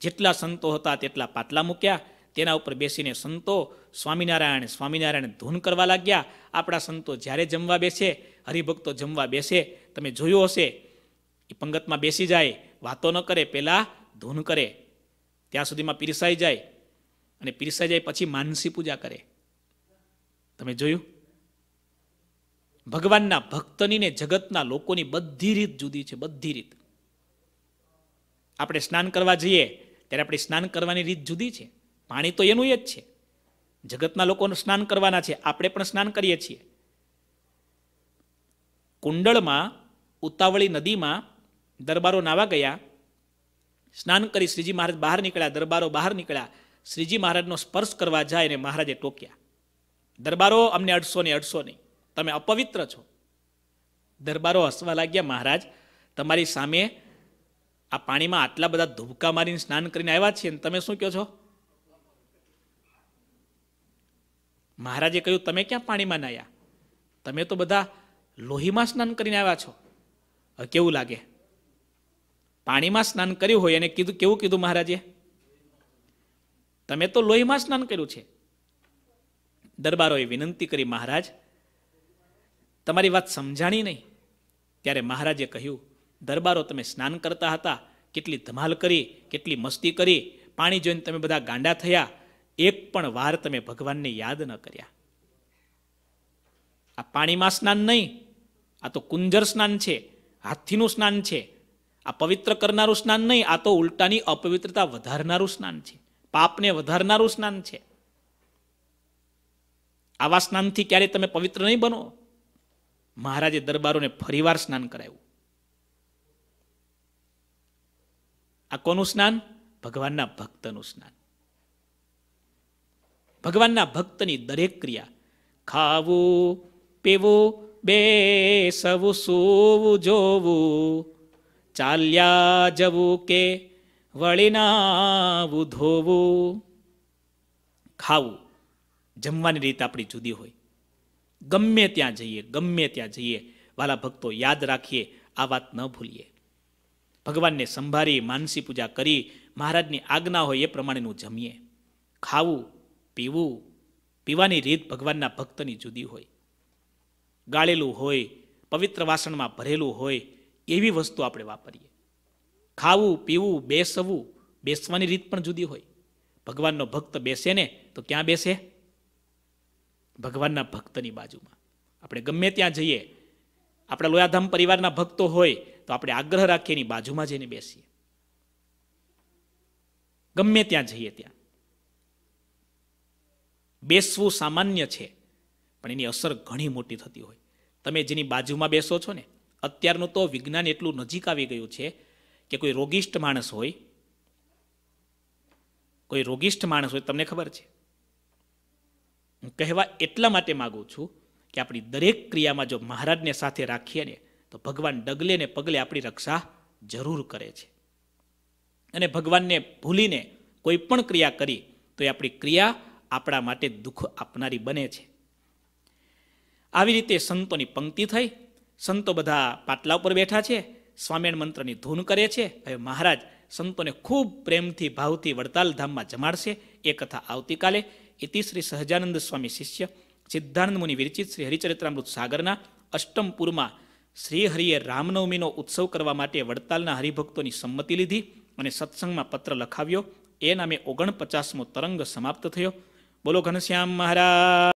જેટલા સંતો હતા તેટલા પાટલા મૂક્યા. તેના ઉપર બેસીને સંતો સ્વામિનારાયણ સ્વામિનારાયણ ધૂન કરવા લાગ્યા. આપણા સંતો જ્યારે જમવા બેસે, હરિભક્તો જમવા બેસે, તમે જોયું હશે, એ પંગતમાં બેસી જાય. વાતો ન કરે, પહેલાં ધૂન કરે. ત્યાં સુધીમાં પીરસાઈ જાય અને પીરસાઈ જાય પછી માનસી પૂજા કરે. તમે જોયું? ભગવાનના ભક્તની ને જગતના લોકોની બધી રીત જુદી છે, બધી રીત. આપણે સ્નાન કરવા જઈએ, ત્યારે આપણે સ્નાન કરવાની રીત જુદી છે. પાણી તો એનું જ છે. જગતના લોકોનું સ્નાન કરવાના છે, આપણે પણ સ્નાન કરીએ છીએ. કુંડળમાં ઉતાવળી નદીમાં દરબારો નાવા ગયા, સ્નાન કરી શ્રીજી મહારાજ બહાર નીકળ્યા, દરબારો બહાર નીકળ્યા, શ્રીજી મહારાજનો સ્પર્શ કરવા જાય અને મહારાજે ટોક્યા, દરબારો અમને અડસો ને અડસો નહીં, તમે અપવિત્ર છો. દરબારો હસવા લાગ્યા, મહારાજ, તમારી સામે આ પાણીમાં આટલા બધા ધુબકા મારીને સ્નાન કરીને આવ્યા છીએ ને તમે શું કહો છો? મહારાજે કહ્યું, તમે ક્યાં પાણીમાં નાયા? તમે તો બધા લોહીમાં સ્નાન કરીને આવ્યા છો. કેવું લાગે? પાણીમાં સ્નાન કર્યું હોય એને કીધું, કેવું કીધું મહારાજે? તમે તો લોહીમાં સ્નાન કર્યું છે. દરબારોએ વિનંતી કરી, મહારાજ, તમારી વાત સમજાણી નહીં. ત્યારે મહારાજે કહ્યું, દરબારો તમે સ્નાન કરતા હતા, કેટલી ધમાલ કરી, કેટલી મસ્તી કરી, પાણી જોઈને તમે બધા ગાંડા થયા, એક પણ વાર તમે ભગવાનને યાદ ન કર્યા. આ પાણીમાં સ્નાન નહીં, આ તો કુંજર સ્નાન છે, હાથીનું સ્નાન છે આ પવિત્ર કરનારું સ્નાન નહીં, આ તો ઉલટાની અપવિત્રતા વધારનારું સ્નાન છે. પાપને વધારનારું સ્નાન છે. આવા સ્નાનથી ક્યારે તમે પવિત્ર નહીં બનો. મહારાજે દરબારોને ફરીવાર સ્નાન કરાવ્યું. આ કોનું સ્નાન? ભગવાનના ભક્તનું સ્નાન. ભગવાનના ભક્તની દરેક ક્રિયા. ખાવું, પીવું, બેસવું, સૂવું, જોવું ચાલ્યા જવું કે વળીનાવું ધોવું ખાવું જમવાની રીત આપણી જુદી હોય ગમે ત્યાં જઈએ ગમે ત્યાં જઈએ વાલા ભક્તો યાદ રાખીએ આ વાત ન ભૂલીએ ભગવાનને સંભાળી માનસી પૂજા કરી મહારાજની આજ્ઞા હોય એ પ્રમાણેનું જમીએ ખાવું પીવું પીવાની રીત ભગવાનના ભક્તની જુદી હોય ગાળેલું હોય પવિત્ર વાસણમાં ભરેલું હોય એવી વસ્તુ આપણે વાપરીએ. ખાવું, પીવું, બેસવું, બેસવાની રીત પણ જુદી હોય. ભગવાનનો ભક્ત બેસે ને તો ક્યાં બેસે? ભગવાનના ભક્તની બાજુમાં. આપણે ગમે ત્યાં જઈએ, આપણા લોયાધામ પરિવારના ભક્તો હોય, તો આપણે આગ્રહ રાખીએ એની બાજુમાં જઈને બેસીએ. ગમે ત્યાં જઈએ ત્યાં. બેસવું સામાન્ય છે, પણ એની અસર ઘણી મોટી થતી હોય. તમે જેની બાજુમાં બેસો છો ને અત્યારનું તો વિજ્ઞાન એટલું નજીક આવી ગયું છે કે કોઈ રોગિષ્ટ માણસ હોય, કોઈ રોગિષ્ઠ માણસ હોય, તમને ખબર છે? હું કહેવા એટલા માટે માગું છું કે આપણી દરેક ક્રિયામાં જો મહારાજને સાથે રાખીએ ને, તો ભગવાન ડગલે ને પગલે આપણી રક્ષા જરૂર કરે છે. અને ભગવાનને ભૂલીને કોઈ પણ ક્રિયા કરી, તો એ આપણી ક્રિયા આપણા માટે દુઃખ આપનારી બને છે. આવી રીતે સંતોની પંક્તિ થઈ. સંતો બધા પાટલા ઉપર બેઠા છે, સ્વામિનારાયણ મંત્રની ધૂન કરે છે. હવે મહારાજ સંતોને ખૂબ પ્રેમથી, ભાવથી વડતાલ ધામમાં જમાડશે. એ કથા આવતીકાલે. ઇતિ શ્રી સહજાનંદ સ્વામી શિષ્ય સિદ્ધાનંદ મુનિ વિરચિત શ્રી હરિચરિત્રામૃત સાગરના અષ્ટમપુરમાં શ્રી હરિએ રામનવમીનો ઉત્સવ કરવા માટે વડતાલના હરિભક્તોની સંમતિ લીધી અને સત્સંગમાં પત્ર લખાવ્યો. એ નામે ઓગણપચાસમો તરંગ સમાપ્ત થયો. બોલો ઘનશ્યામ મહારાજ.